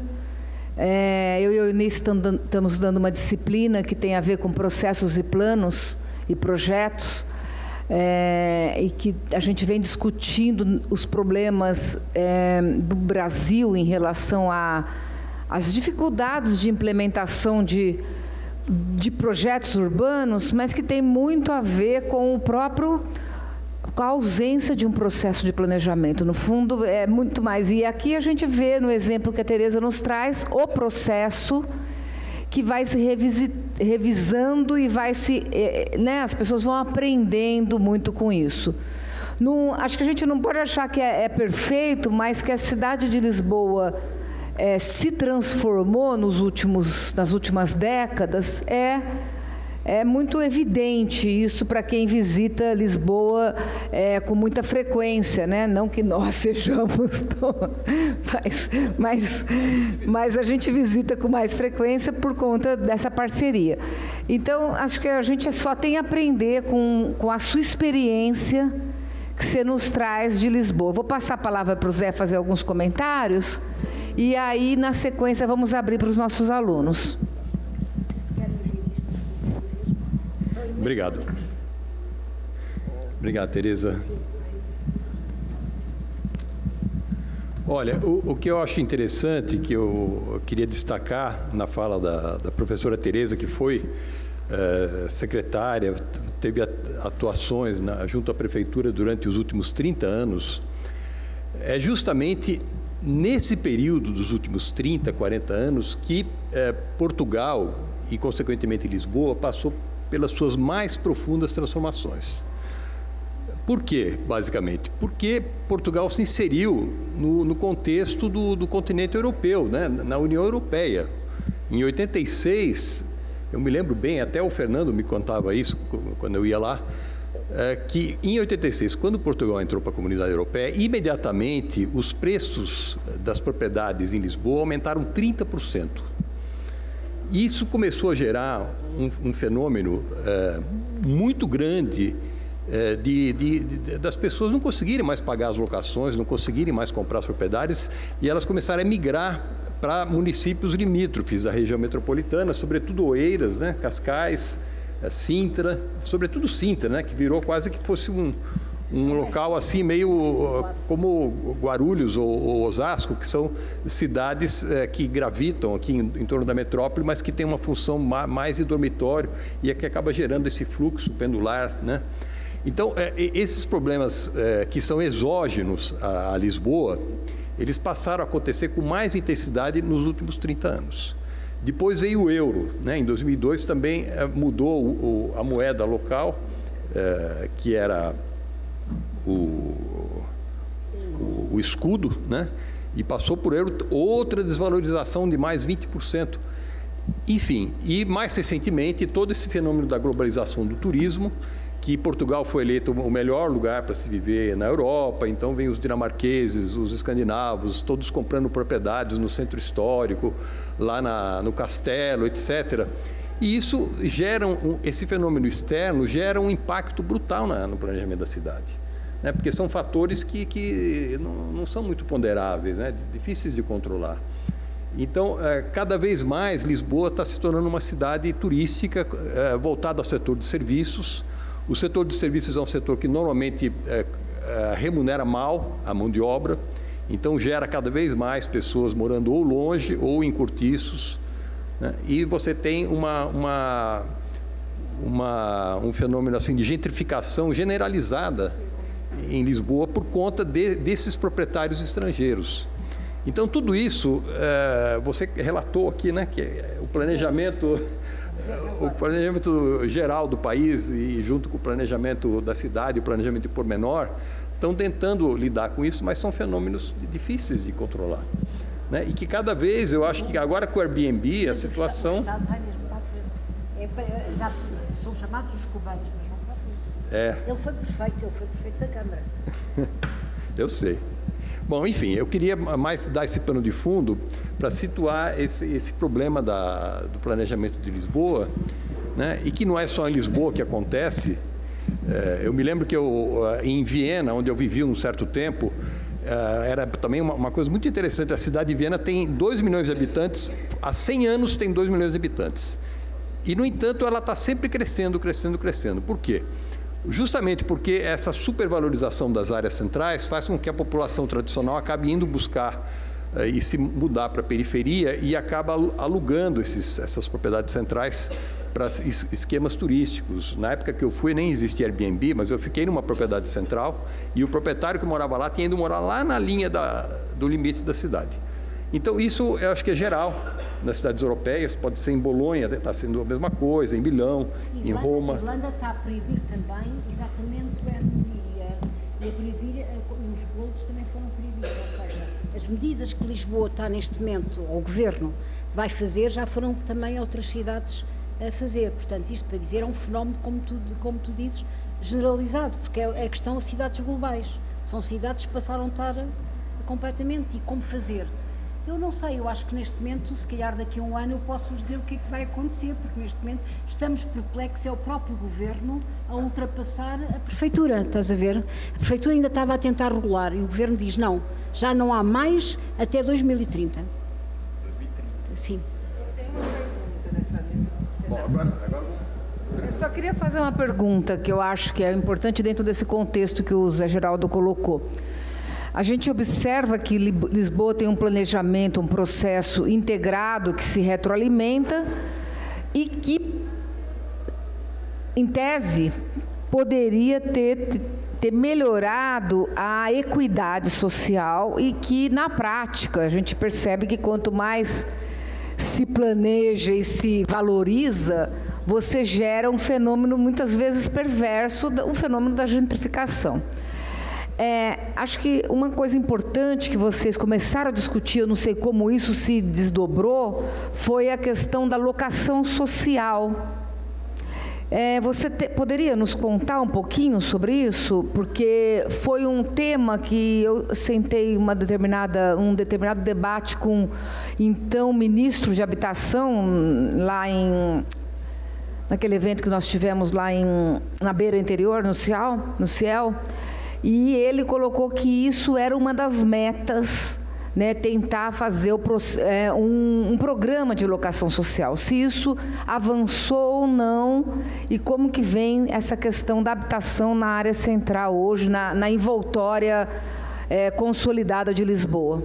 É, eu e o Eunice estamos dando uma disciplina que tem a ver com processos e planos e projetos é, e que a gente vem discutindo os problemas é, do Brasil em relação às dificuldades de implementação de, de projetos urbanos, mas que tem muito a ver com o próprio com a ausência de um processo de planejamento. No fundo, é muito mais. E aqui a gente vê, no exemplo que a Tereza nos traz, o processo que vai se revisando e vai se. Eh, eh, né, as pessoas vão aprendendo muito com isso. Acho que a gente não pode achar que é, é perfeito, mas que a cidade de Lisboa é, se transformou nos últimos, nas últimas décadas é é muito evidente isso para quem visita Lisboa é, com muita frequência, né? Não que nós sejamos, tão, mas, mas, mas a gente visita com mais frequência por conta dessa parceria. Então, acho que a gente só tem a aprender com, com a sua experiência que você nos traz de Lisboa. Vou passar a palavra para o Zé fazer alguns comentários e aí, na sequência, vamos abrir para os nossos alunos. Obrigado. Obrigado, Tereza. Olha, o, o, que eu acho interessante, que eu queria destacar na fala da, da professora Tereza, que foi é, secretária, teve atuações na, junto à prefeitura durante os últimos 30 anos, é justamente nesse período dos últimos 30, 40 anos que é, Portugal e, consequentemente, Lisboa passou pelas suas mais profundas transformações. Por quê, basicamente? Porque Portugal se inseriu no, no contexto do, do, continente europeu, né? na União Europeia. Em 86, eu me lembro bem, até o Fernando me contava isso quando eu ia lá, é, que em 86, quando Portugal entrou para a comunidade europeia, imediatamente os preços das propriedades em Lisboa aumentaram 30%. Isso começou a gerar um, um fenômeno é, muito grande é, de, de, de, das pessoas não conseguirem mais pagar as locações, não conseguirem mais comprar as propriedades e elas começaram a migrar para municípios limítrofes da região metropolitana, sobretudo Oeiras, né, Cascais, é, Sintra, sobretudo Sintra, né, que virou quase que fosse um, um local assim meio como Guarulhos ou, Osasco, que são cidades é, que gravitam aqui em, torno da metrópole, mas que tem uma função ma mais de dormitório e é que acaba gerando esse fluxo pendular, né? Então, é, esses problemas é, que são exógenos a, Lisboa, eles passaram a acontecer com mais intensidade nos últimos 30 anos. Depois veio o euro, né? em 2002 também mudou a moeda local, que era o, o, escudo, né? e passou por euro outra desvalorização de mais 20%. Enfim, e mais recentemente, todo esse fenômeno da globalização do turismo, que Portugal foi eleito o melhor lugar para se viver na Europa, então vem os dinamarqueses, os escandinavos, todos comprando propriedades no centro histórico, lá na, no castelo, etc. E isso gera, um, esse fenômeno externo gera um impacto brutal na, no planejamento da cidade né, porque são fatores que, que não, não são muito ponderáveis, né, difíceis de controlar. Então, é, cada vez mais, Lisboa está se tornando uma cidade turística é, voltada ao setor de serviços. O setor de serviços é um setor que normalmente é, remunera mal a mão de obra, então gera cada vez mais pessoas morando ou longe ou em cortiços. Né? E você tem uma, uma, uma, um fenômeno assim de gentrificação generalizada em Lisboa por conta de, desses proprietários estrangeiros. Então, tudo isso, é, você relatou aqui, né, que o planejamento, o planejamento geral do país e junto com o planejamento da cidade, o planejamento de pormenor, estão tentando lidar com isso, mas são fenômenos difíceis de controlar. Né? E que cada vez, eu acho que agora com o Airbnb, a situação... O Estado vai mesmo para frente. Já são chamados os cubanos, mas não para a frente. É. Ele foi perfeito, ele foi perfeito da Câmara. eu sei. Bom, enfim, eu queria mais dar esse pano de fundo para situar esse, esse problema da, do planejamento de Lisboa, né? e que não é só em Lisboa que acontece. É, eu me lembro que eu, em Viena, onde eu vivi um certo tempo, é, era também uma, uma, coisa muito interessante. A cidade de Viena tem 2 milhões de habitantes, há 100 anos tem 2 milhões de habitantes. E, no entanto, ela está sempre crescendo, crescendo, crescendo. Por quê? Justamente porque essa supervalorização das áreas centrais faz com que a população tradicional acabe indo buscar eh, e se mudar para a periferia e acaba alugando esses, essas propriedades centrais para esquemas turísticos. Na época que eu fui nem existia Airbnb, mas eu fiquei numa propriedade central e o proprietário que morava lá tinha ido morar lá na linha da, do limite da cidade. Então, isso eu acho que é geral nas cidades europeias, pode ser em Bolonha, está sendo a mesma coisa, em Milão, em Roma. A Irlanda está a proibir também exatamente e a proibir, eh, os bolos também foram proibidos, ou seja, as medidas que Lisboa está neste momento, ou o Governo vai fazer, já foram também outras cidades a fazer. Portanto, isto para dizer é um fenómeno, como tu, como tu dizes, generalizado, porque é, é questão de cidades globais. São cidades que passaram a estar completamente. E como fazer? Eu não sei, eu acho que neste momento, se calhar daqui a um ano, eu posso vos dizer o que é que vai acontecer, porque neste momento estamos perplexos, é o próprio Governo a ultrapassar a Prefeitura, estás a ver? A Prefeitura ainda estava a tentar regular e o Governo diz não, já não há mais até 2030. 2030? Sim. Eu tenho uma pergunta nessa, Bom, agora, agora... Eu só queria fazer uma pergunta que eu acho que é importante dentro desse contexto que o Zé Geraldo colocou. A gente observa que Lisboa tem um planejamento, um processo integrado que se retroalimenta e que, em tese, poderia ter, ter melhorado a equidade social e que, na prática, a gente percebe que quanto mais se planeja e se valoriza, você gera um fenômeno muitas vezes perverso, o fenômeno da gentrificação. É, acho que uma coisa importante que vocês começaram a discutir, eu não sei como isso se desdobrou, foi a questão da locação social. É, você te, poderia nos contar um pouquinho sobre isso? Porque foi um tema que eu sentei uma determinada, um determinado debate com então ministro de habitação lá em naquele evento que nós tivemos lá em, na beira interior, no Ciel, no Ciel e ele colocou que isso era uma das metas, né, tentar fazer o, é, um, um, programa de locação social. Se isso avançou ou não e como que vem essa questão da habitação na área central hoje, na, na envoltória é, consolidada de Lisboa.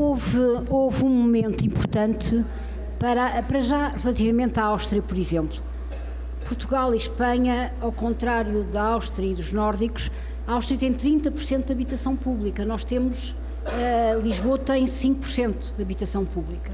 Houve, houve um momento importante para, para já, relativamente à Áustria, por exemplo, Portugal e Espanha, ao contrário da Áustria e dos nórdicos, a Áustria tem 30% de habitação pública. Nós temos, uh, Lisboa tem 5% de habitação pública.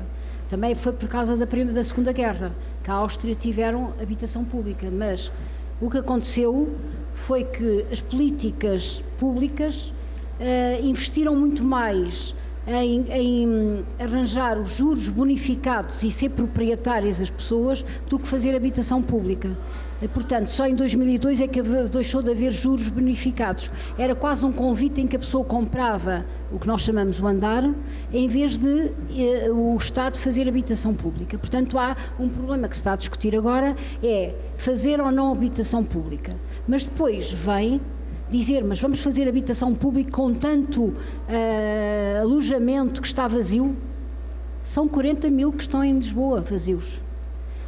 Também foi por causa da, primeira, da Segunda Guerra que a Áustria tiveram habitação pública, mas o que aconteceu foi que as políticas públicas uh, investiram muito mais em, em, arranjar os juros bonificados e ser proprietárias as pessoas do que fazer habitação pública. Eh, portanto, só em 2002 é que deixou de haver juros bonificados. Era quase um convite em que a pessoa comprava o que nós chamamos o andar, em vez de eh, o Estado fazer habitação pública. Portanto, há um problema que se está a discutir agora, é fazer ou não habitação pública. Mas depois vem dizer, mas vamos fazer habitação pública com tanto uh, alojamento que está vazio? São 40 mil que estão em Lisboa vazios.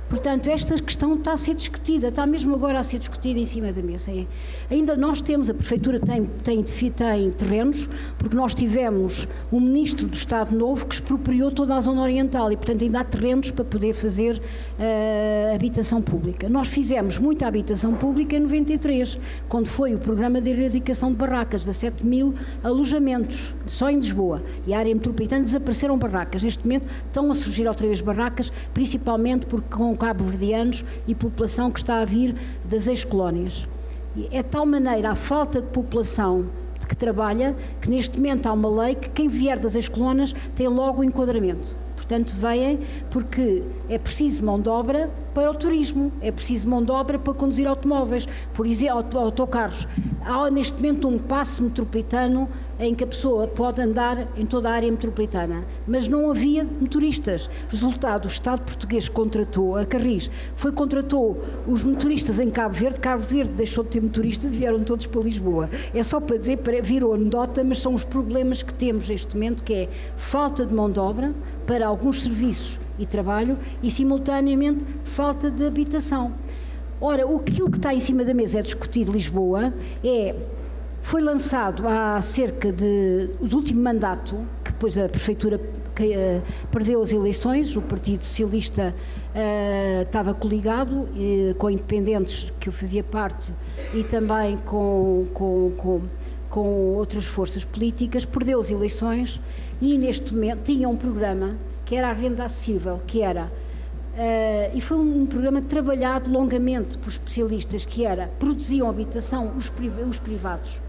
Portanto, esta questão está a ser discutida, está mesmo agora a ser discutida em cima da mesa. É. Ainda nós temos, a Prefeitura tem, tem, tem terrenos, porque nós tivemos um Ministro do Estado Novo que expropriou toda a zona oriental e, portanto, ainda há terrenos para poder fazer uh, habitação pública. Nós fizemos muita habitação pública em 93, quando foi o programa de erradicação de barracas, 17 mil alojamentos, só em Lisboa. E a área metropolitana desapareceram barracas. Neste momento estão a surgir outra vez barracas, principalmente porque com cabo-verdianos e população que está a vir das ex-colónias. É de tal maneira a falta de população que trabalha que neste momento há uma lei que quem vier das ex-colónias tem logo o enquadramento. Portanto, vêm porque é preciso mão de obra para o turismo, é preciso mão de obra para conduzir automóveis, por exemplo, autocarros. Há neste momento um passe metropolitano em que a pessoa pode andar em toda a área metropolitana, mas não havia motoristas. Resultado, o Estado português contratou, a Carris, foi contratou os motoristas em Cabo Verde, Cabo Verde deixou de ter motoristas e vieram todos para Lisboa. É só para dizer, virou anedota, mas são os problemas que temos neste momento, que é falta de mão de obra para alguns serviços e trabalho e, simultaneamente, falta de habitação. Ora, aquilo que está em cima da mesa é discutido Lisboa é foi lançado há cerca de o último mandato, que depois a prefeitura que, uh, perdeu as eleições, o Partido Socialista uh, estava coligado uh, com independentes que eu fazia parte e também com, com, com, com outras forças políticas, perdeu as eleições e neste momento tinha um programa que era a renda acessível, que era Uh, e foi um programa trabalhado longamente por especialistas que era produziam habitação os, os privados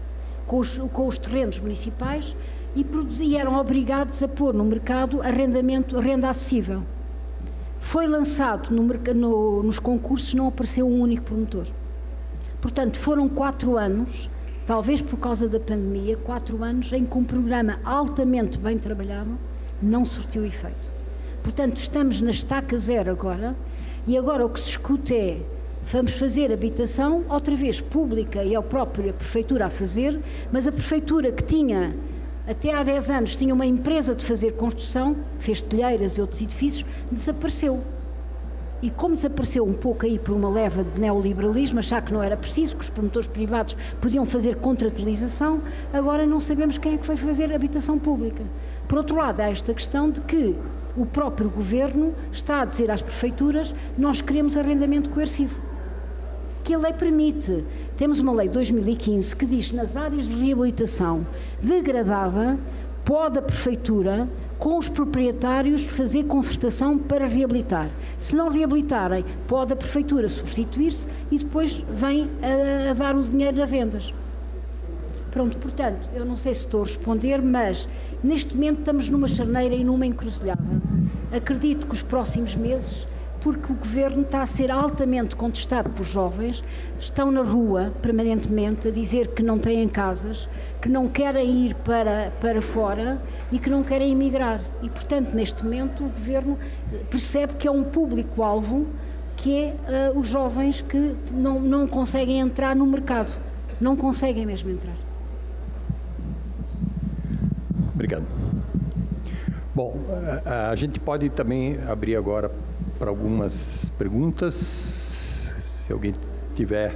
com os, com os terrenos municipais e, e eram obrigados a pôr no mercado arrendamento, renda acessível. Foi lançado no, no, nos concursos, não apareceu um único promotor. Portanto, foram quatro anos, talvez por causa da pandemia, quatro anos em que um programa altamente bem trabalhado não surtiu efeito. Portanto, estamos na estaca zero agora e agora o que se discute é Vamos fazer habitação, outra vez pública e é a própria Prefeitura a fazer, mas a Prefeitura que tinha, até há 10 anos, tinha uma empresa de fazer construção, fez telheiras e outros edifícios, desapareceu. E como desapareceu um pouco aí por uma leva de neoliberalismo, achar que não era preciso, que os promotores privados podiam fazer contratualização, agora não sabemos quem é que vai fazer habitação pública. Por outro lado, há esta questão de que o próprio governo está a dizer às prefeituras: nós queremos arrendamento coercivo que a lei permite. Temos uma lei de 2015 que diz que nas áreas de reabilitação degradada pode a Prefeitura, com os proprietários, fazer concertação para reabilitar. Se não reabilitarem, pode a Prefeitura substituir-se e depois vem a, a dar o dinheiro nas rendas. Pronto, portanto, eu não sei se estou a responder, mas neste momento estamos numa charneira e numa encruzilhada. Acredito que os próximos meses porque o governo está a ser altamente contestado por jovens, estão na rua permanentemente a dizer que não têm casas, que não querem ir para, para fora e que não querem emigrar. E, portanto, neste momento, o governo percebe que é um público-alvo que é uh, os jovens que não, não conseguem entrar no mercado. Não conseguem mesmo entrar. Obrigado. Bom, a, a gente pode também abrir agora para algumas perguntas. Se alguém tiver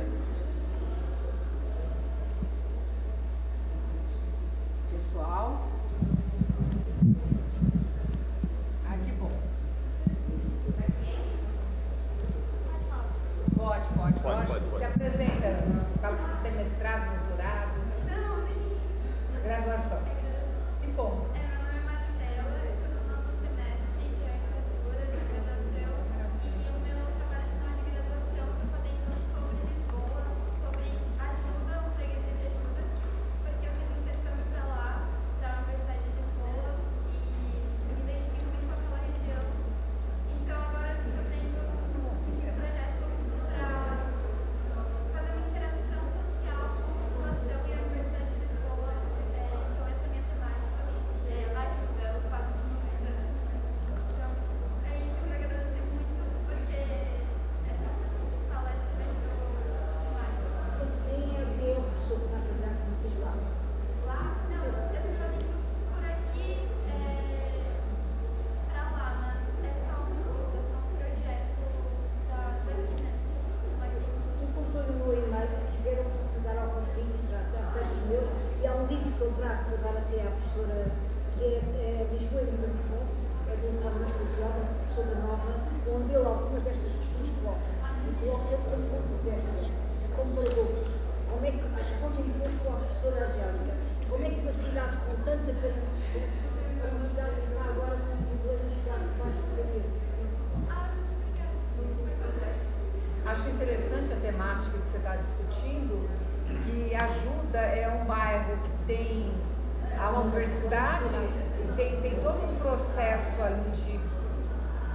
de,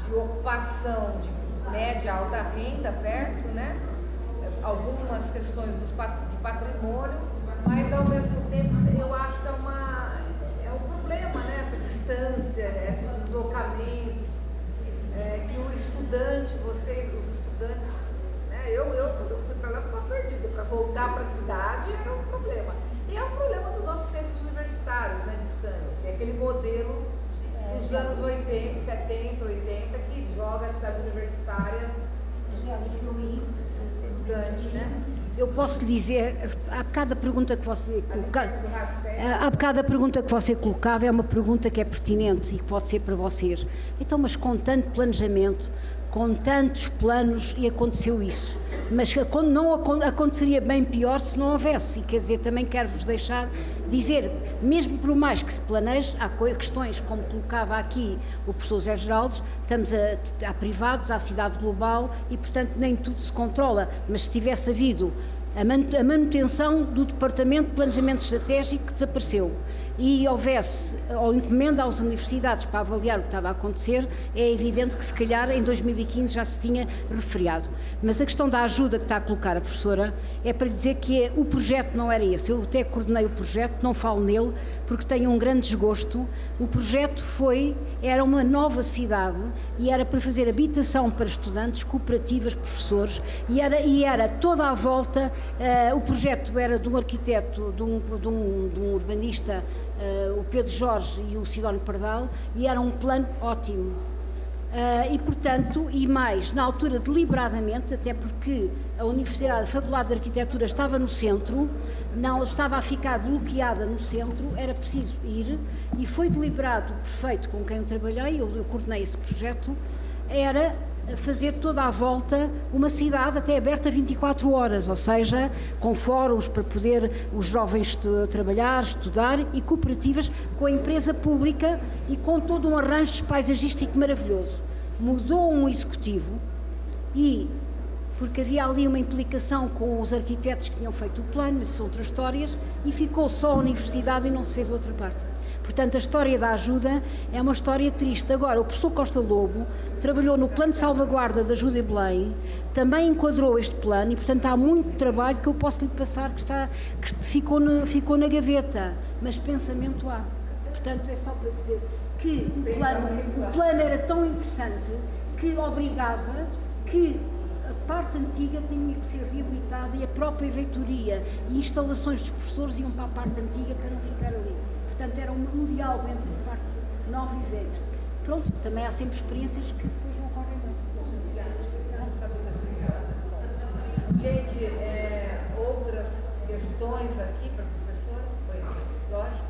de ocupação de média alta renda perto, né? Algumas questões dos, de patrimônio, mas ao mesmo tempo eu acho que é, uma, é um problema, né? Essa distância, esses deslocamentos, é, que o estudante, vocês, os estudantes, né? Eu, eu, eu fui para lá ficava perdido, para voltar para a cidade era um problema. E é um problema dos nossos centros universitários, né, distância. É aquele modelo dos anos 80, 70, 80, que joga a cidade universitária estudante, né? Eu posso lhe dizer, a pergunta que você colocava, a pergunta que você colocava é uma pergunta que é pertinente e que pode ser para vocês. Então, mas com tanto planejamento, com tantos planos e aconteceu isso. Mas não aconteceria bem pior se não houvesse. E quer dizer, também quero-vos deixar dizer, mesmo por mais que se planeje, há questões, como colocava aqui o professor José Geraldes, estamos a, a privados, à cidade global e, portanto, nem tudo se controla. Mas se tivesse havido a manutenção do Departamento de Planejamento Estratégico que desapareceu e houvesse ou encomenda às universidades para avaliar o que estava a acontecer, é evidente que se calhar em 2015 já se tinha referiado. Mas a questão da ajuda que está a colocar a professora é para dizer que é, o projeto não era esse. Eu até coordenei o projeto, não falo nele, porque tenho um grande desgosto. O projeto foi, era uma nova cidade e era para fazer habitação para estudantes, cooperativas, professores, e era, e era toda à volta, uh, o projeto era de um arquiteto, de um, de um, de um urbanista o Pedro Jorge e o Sidónio Pardal, e era um plano ótimo. Uh, e, portanto, e mais, na altura deliberadamente, até porque a Universidade, a Faculdade de Arquitetura estava no centro, não estava a ficar bloqueada no centro, era preciso ir, e foi deliberado, o prefeito com quem eu trabalhei, eu, eu coordenei esse projeto, era fazer toda a volta uma cidade até aberta 24 horas, ou seja, com fóruns para poder os jovens trabalhar, estudar e cooperativas com a empresa pública e com todo um arranjo paisagístico maravilhoso. Mudou um executivo e porque havia ali uma implicação com os arquitetos que tinham feito o plano, isso são outras histórias, e ficou só a universidade e não se fez outra parte. Portanto, a história da ajuda é uma história triste. Agora, o professor Costa Lobo trabalhou no plano de salvaguarda da ajuda em Belém, também enquadrou este plano e, portanto, há muito trabalho que eu posso lhe passar que, está, que ficou, na, ficou na gaveta, mas pensamento há. Portanto, é só para dizer que o plano, o plano era tão interessante que obrigava que a parte antiga tinha que ser reabilitada e a própria reitoria e instalações dos professores iam para a parte antiga para não ficar ali. Portanto, era um, diálogo entre parte nova e velha. Pronto, também há sempre experiências que depois não correm bem. Gente, é, outras questões aqui para a professora? Pois, lógico.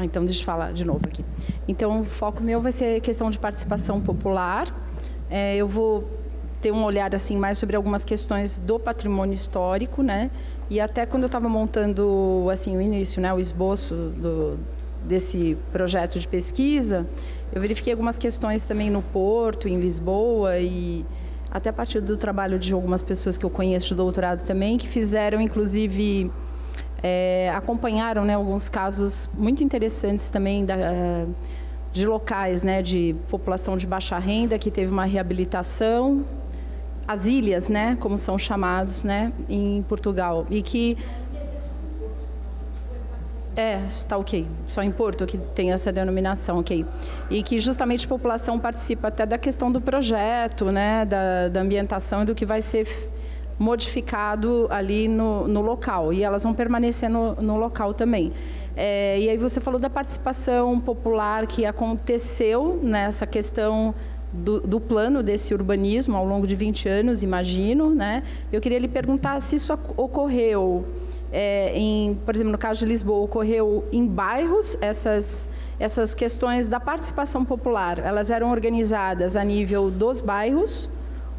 Ah, então, deixa eu falar de novo aqui. Então, o foco meu vai ser questão de participação popular. É, eu vou ter um olhar assim mais sobre algumas questões do patrimônio histórico, né? E até quando eu estava montando assim o início, né, o esboço do, desse projeto de pesquisa, eu verifiquei algumas questões também no Porto, em Lisboa e até a partir do trabalho de algumas pessoas que eu conheço de doutorado também, que fizeram inclusive é, acompanharam né, alguns casos muito interessantes também da, é, de locais né, de população de baixa renda que teve uma reabilitação, as ilhas, né, como são chamados né, em Portugal, e que É, está ok. Só em Porto que tem essa denominação, ok. E que justamente a população participa até da questão do projeto, né, da, da ambientação e do que vai ser modificado ali no, no local. E elas vão permanecer no, no local também. É, e aí você falou da participação popular que aconteceu nessa questão do, do, plano desse urbanismo ao longo de 20 anos, imagino. Né? Eu queria lhe perguntar se isso ocorreu, é, em, por exemplo, no caso de Lisboa, ocorreu em bairros essas, essas questões da participação popular. Elas eram organizadas a nível dos bairros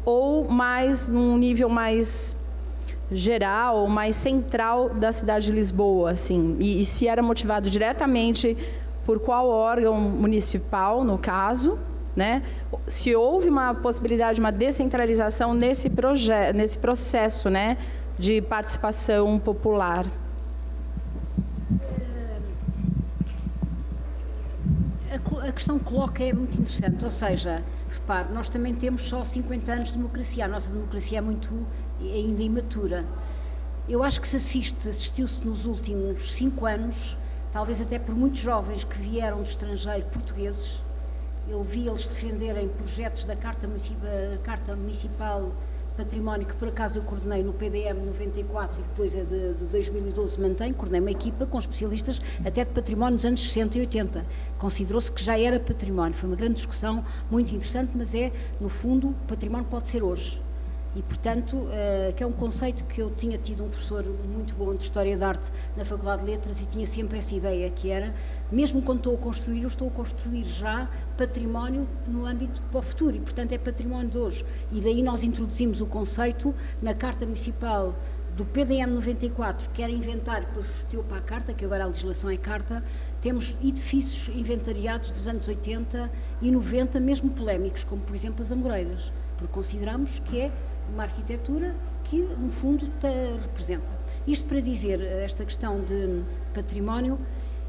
ou mais num nível mais geral, mais central da cidade de Lisboa, assim, e, e se era motivado diretamente por qual órgão municipal, no caso, né? Se houve uma possibilidade de uma descentralização nesse projeto, nesse processo, né, de participação popular. A questão que coloca é muito interessante, ou seja, repare, nós também temos só 50 anos de democracia, a nossa democracia é muito ainda imatura. Eu acho que se assiste, assistiu-se nos últimos cinco anos, talvez até por muitos jovens que vieram do estrangeiro portugueses, eu vi eles defenderem projetos da Carta Carta Municipal Património, que por acaso eu coordenei no PDM 94 e depois é de, de 2012 mantém, coordenei uma equipa com especialistas até de património nos anos 60 e 80. Considerou-se que já era património. Foi uma grande discussão, muito interessante, mas é, no fundo, património pode ser hoje. E, portanto, uh, que é um conceito que eu tinha tido um professor muito bom de História da Arte na Faculdade de Letras e tinha sempre essa ideia, que era, mesmo quando estou a construir, eu estou a construir já património no âmbito para o futuro, e, portanto, é património de hoje. E daí nós introduzimos o conceito na Carta Municipal do PDM 94, que era inventário, depois verteu para a carta, que agora a legislação é carta, temos edifícios inventariados dos anos 80 e 90, mesmo polémicos, como por exemplo as Amoreiras, porque consideramos que é uma arquitetura que, no fundo, representa. Isto para dizer, esta questão de património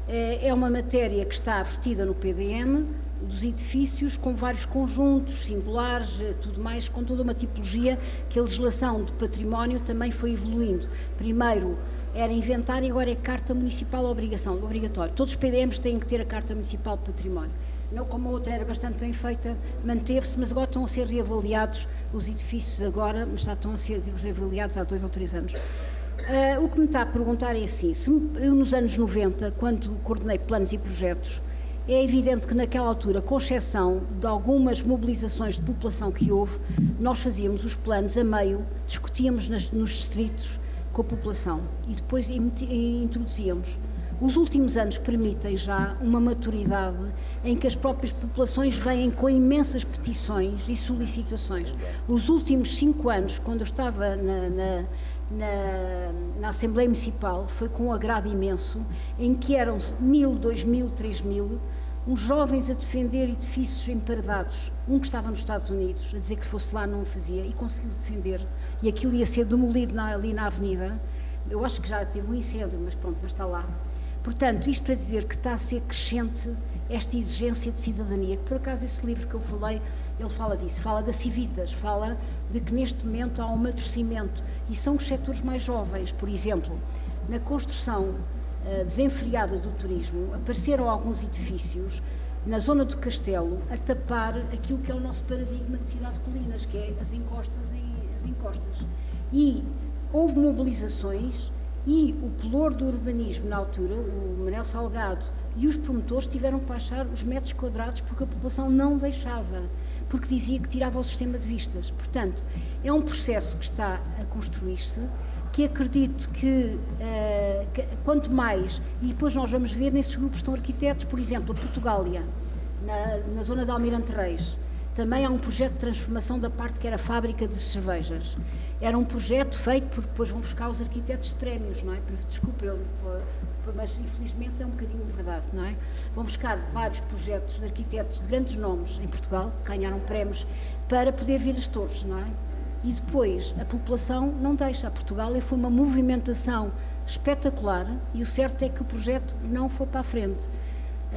eh, é uma matéria que está vertida no PDM, dos edifícios com vários conjuntos singulares, eh, tudo mais, com toda uma tipologia que a legislação de património também foi evoluindo. Primeiro era inventário e agora é carta municipal obrigação, obrigatório. Todos os PDMs têm que ter a carta municipal de património não como a outra era bastante bem feita, manteve-se, mas agora estão a ser reavaliados os edifícios agora, mas já estão a ser reavaliados há dois ou três anos. Uh, o que me está a perguntar é assim, se eu nos anos 90, quando coordenei planos e projetos, é evidente que naquela altura, com exceção de algumas mobilizações de população que houve, nós fazíamos os planos a meio, discutíamos nas, nos distritos com a população e depois introduzíamos. Os últimos anos permitem já uma maturidade em que as próprias populações vêm com imensas petições e solicitações. Os últimos cinco anos, quando eu estava na, na, na, na Assembleia Municipal, foi com um agrado imenso, em que eram mil, dois mil, três mil, uns jovens a defender edifícios emparedados. Um que estava nos Estados Unidos, a dizer que se fosse lá não fazia, e conseguiu defender. E aquilo ia ser demolido na, ali na avenida. Eu acho que já teve um incêndio, mas pronto, mas está lá. Portanto, isto para dizer que está a ser crescente esta exigência de cidadania, que por acaso esse livro que eu falei, ele fala disso, fala da civitas, fala de que neste momento há um amadurecimento e são os setores mais jovens, por exemplo, na construção uh, desenfreada do turismo, apareceram alguns edifícios na zona do Castelo a tapar aquilo que é o nosso paradigma de cidade de colinas, que é as encostas e as encostas. E houve mobilizações e o pelour do urbanismo na altura, o Manuel Salgado e os promotores tiveram que baixar os metros quadrados porque a população não deixava, porque dizia que tirava o sistema de vistas. Portanto, é um processo que está a construir-se, que acredito que, uh, que, quanto mais, e depois nós vamos ver nesses grupos estão arquitetos, por exemplo, a Portugália, na, na zona de Almirante Reis, também há um projeto de transformação da parte que era fábrica de cervejas. Era um projeto feito, porque depois vão buscar os arquitetos de prémios, não é? Desculpe, eu mas infelizmente é um bocadinho verdade, não é? Vão buscar vários projetos de arquitetos de grandes nomes em Portugal, que ganharam prémios, para poder vir as torres, não é? E depois a população não deixa. Portugal foi uma movimentação espetacular e o certo é que o projeto não foi para a frente.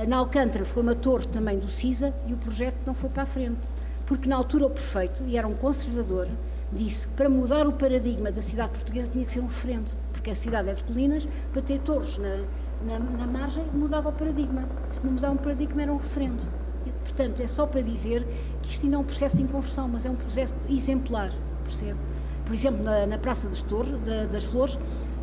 Na Alcântara foi uma torre também do CISA e o projeto não foi para a frente. Porque na altura o prefeito, e era um conservador, disse que para mudar o paradigma da cidade portuguesa tinha que ser um referendo porque a cidade é de colinas, para ter torres na, na, na margem, mudava o paradigma. Se mudava o paradigma, era um referendo. Portanto, é só para dizer que isto ainda é um processo em construção, mas é um processo exemplar, percebe? Por exemplo, na, na Praça das Torres, da, das Flores,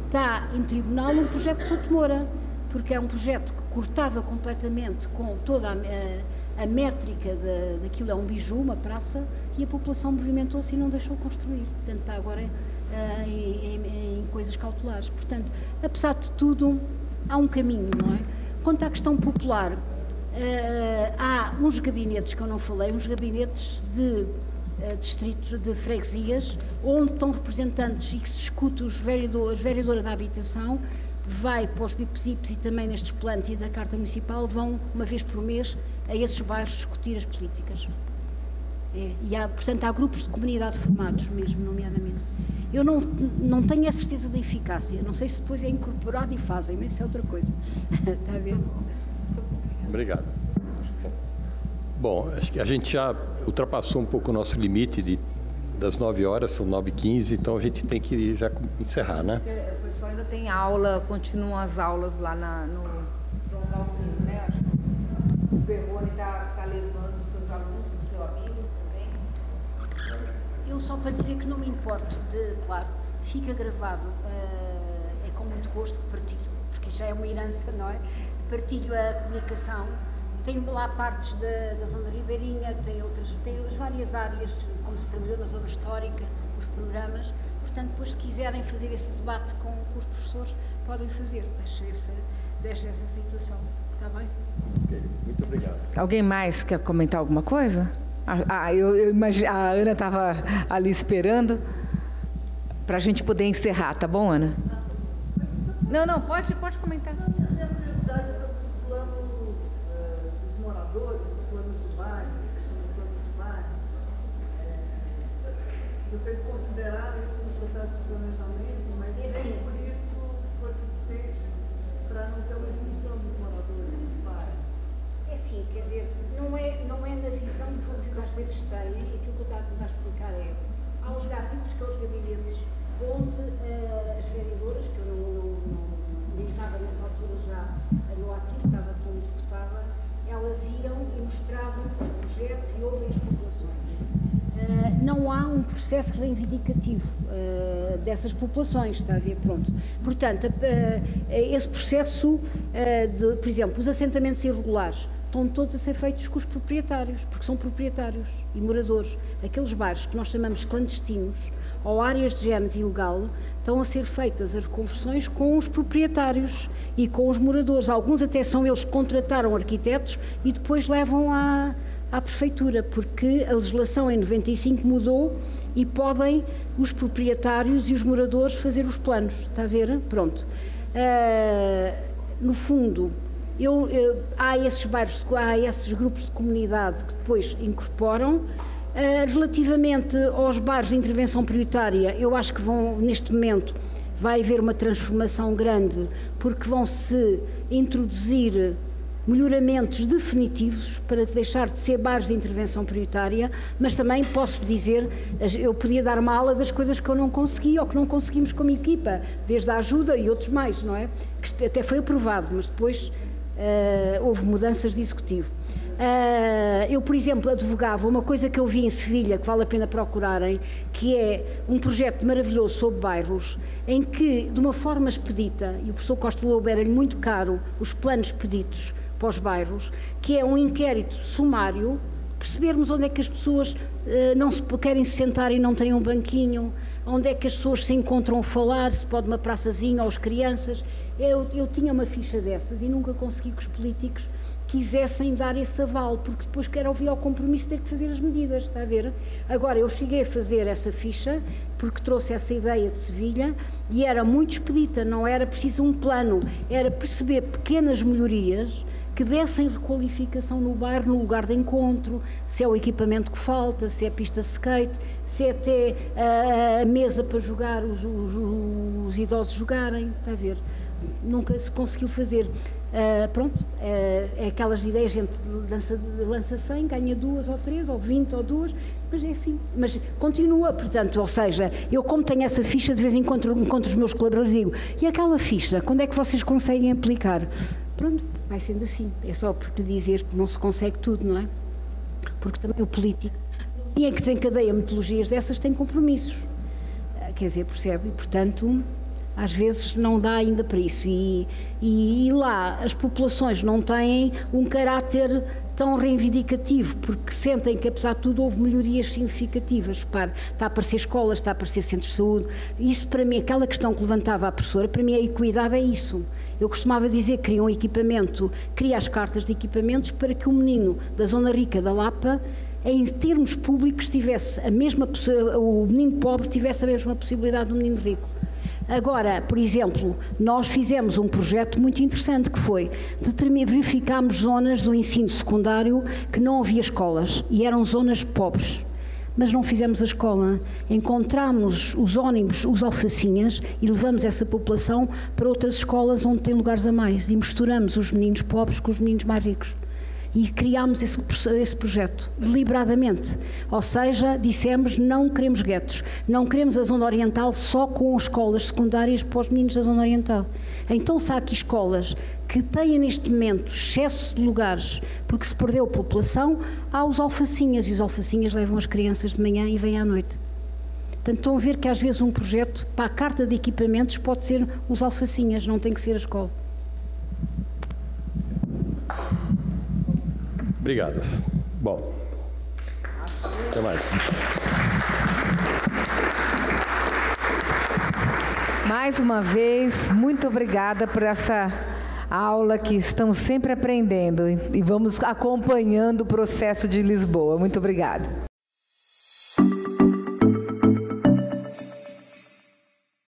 está em tribunal um projeto de Souto Moura, porque é um projeto que cortava completamente com toda a, a, a métrica de, daquilo, é um biju, uma praça, e a população movimentou-se e não deixou construir. Portanto, está agora uh, em, em, em coisas cautelares. Portanto, apesar de tudo, há um caminho, não é? Quanto à questão popular, uh, há uns gabinetes que eu não falei, uns gabinetes de uh, distritos, de freguesias, onde estão representantes e que se escuta os vereadores, vereadora da habitação, vai para os BIPSIPs e também nestes planos e da Carta Municipal, vão uma vez por mês a esses bairros discutir as políticas. É, e há, portanto, há grupos de comunidade formados mesmo, nomeadamente. Eu não, não tenho a certeza da eficácia, não sei se depois é incorporado e fazem, mas isso é outra coisa. Está a ver? Obrigado. Bom, acho que a gente já ultrapassou um pouco o nosso limite de, das 9 horas, são 9h15, então a gente tem que já encerrar, né? Tem aula, continuam as aulas lá na, no João Malvino, né? O Perrone está tá levando os seus alunos, o seu amigo também. Eu só para dizer que não me importo de, claro, fica gravado, uh, é com muito gosto que partilho, porque já é uma herança, não é? Partilho a comunicação tem lá partes da, da zona ribeirinha, tem outras, tem as várias áreas, como se trabalhou na zona histórica, os programas. Portanto, depois se quiserem fazer esse debate com, com os professores, podem fazer. Deixa essa, deixa essa situação. Está bem? Ok, muito obrigado. Alguém mais quer comentar alguma coisa? Ah, eu, eu imagine, a Ana estava ali esperando para a gente poder encerrar, tá bom, Ana? Não, não, pode, pode comentar. vocês processo reivindicativo uh, dessas populações, está a ver? Pronto. Portanto, uh, esse processo, de, por exemplo, os assentamentos irregulares estão todos a ser feitos com os proprietários, porque são proprietários e moradores. Aqueles bairros que nós chamamos clandestinos ou áreas de género ilegal estão a ser feitas as reconversões com os proprietários e com os moradores. Alguns até são eles que contrataram arquitetos e depois levam à, à prefeitura, porque a legislação em 95 mudou e podem os proprietários e os moradores fazer os planos. Está a ver? Pronto. Uh, no fundo, eu, eu, há esses bairros, há esses grupos de comunidade que depois incorporam. Uh, relativamente aos bairros de intervenção prioritária, eu acho que vão, neste momento, vai haver uma transformação grande, porque vão se introduzir melhoramentos definitivos para deixar de ser bares de intervenção prioritária, mas também posso dizer, eu podia dar uma aula das coisas que eu não consegui ou que não conseguimos como equipa, desde a ajuda e outros mais, não é? Que até foi aprovado, mas depois uh, houve mudanças de executivo. Uh, eu, por exemplo, advogava uma coisa que eu vi em Sevilha, que vale a pena procurarem, que é um projeto maravilhoso sobre bairros, em que, de uma forma expedita, e o professor Costa Lobo era-lhe muito caro os planos expeditos, para os bairros, que é um inquérito sumário, percebermos onde é que as pessoas uh, não se querem se sentar e não têm um banquinho, onde é que as pessoas se encontram a falar, se pode uma praçazinha as crianças. Eu, eu tinha uma ficha dessas e nunca consegui que os políticos quisessem dar esse aval, porque depois quero ouvir ao compromisso ter que fazer as medidas, está a ver? Agora, eu cheguei a fazer essa ficha, porque trouxe essa ideia de Sevilha, e era muito expedita, não era preciso um plano, era perceber pequenas melhorias que dessem requalificação no bairro, no lugar de encontro, se é o equipamento que falta, se é pista skate, se é até a, a mesa para jogar, os, os, os, idosos jogarem, está a ver? Nunca se conseguiu fazer. Uh, pronto, uh, é aquelas ideias, gente lança, lança 100, ganha duas ou três, ou 20 ou duas, mas é assim. Mas continua, portanto, ou seja, eu como tenho essa ficha, de vez em quando encontro os meus colaboradores e digo, e aquela ficha, quando é que vocês conseguem aplicar? Pronto, vai sendo assim. É só porque dizer que não se consegue tudo, não é? Porque também o político, e em que desencadeia metodologias dessas, tem compromissos. Uh, quer dizer, percebe? E, portanto às vezes não dá ainda para isso. E, e, e, lá as populações não têm um caráter tão reivindicativo, porque sentem que, apesar de tudo, houve melhorias significativas. Para, está a aparecer escolas, está a aparecer centros de saúde. Isso, para mim, aquela questão que levantava a professora, para mim a equidade é isso. Eu costumava dizer que um equipamento, queria as cartas de equipamentos para que o menino da Zona Rica da Lapa em termos públicos tivesse a mesma o menino pobre tivesse a mesma possibilidade do menino rico. Agora, por exemplo, nós fizemos um projeto muito interessante que foi verificámos zonas do ensino secundário que não havia escolas e eram zonas pobres. Mas não fizemos a escola. Encontramos os ónibus, os alfacinhas e levamos essa população para outras escolas onde tem lugares a mais e misturamos os meninos pobres com os meninos mais ricos e criámos esse, esse projeto deliberadamente. Ou seja, dissemos não queremos guetos, não queremos a Zona Oriental só com escolas secundárias para os meninos da Zona Oriental. Então, se há aqui escolas que têm neste momento excesso de lugares porque se perdeu população, há os alfacinhas e os alfacinhas levam as crianças de manhã e vêm à noite. Portanto, estão a ver que às vezes um projeto para a carta de equipamentos pode ser os alfacinhas, não tem que ser a escola. Obrigado. Bom, até mais. Mais uma vez, muito obrigada por essa aula que estamos sempre aprendendo e vamos acompanhando o processo de Lisboa. Muito obrigada.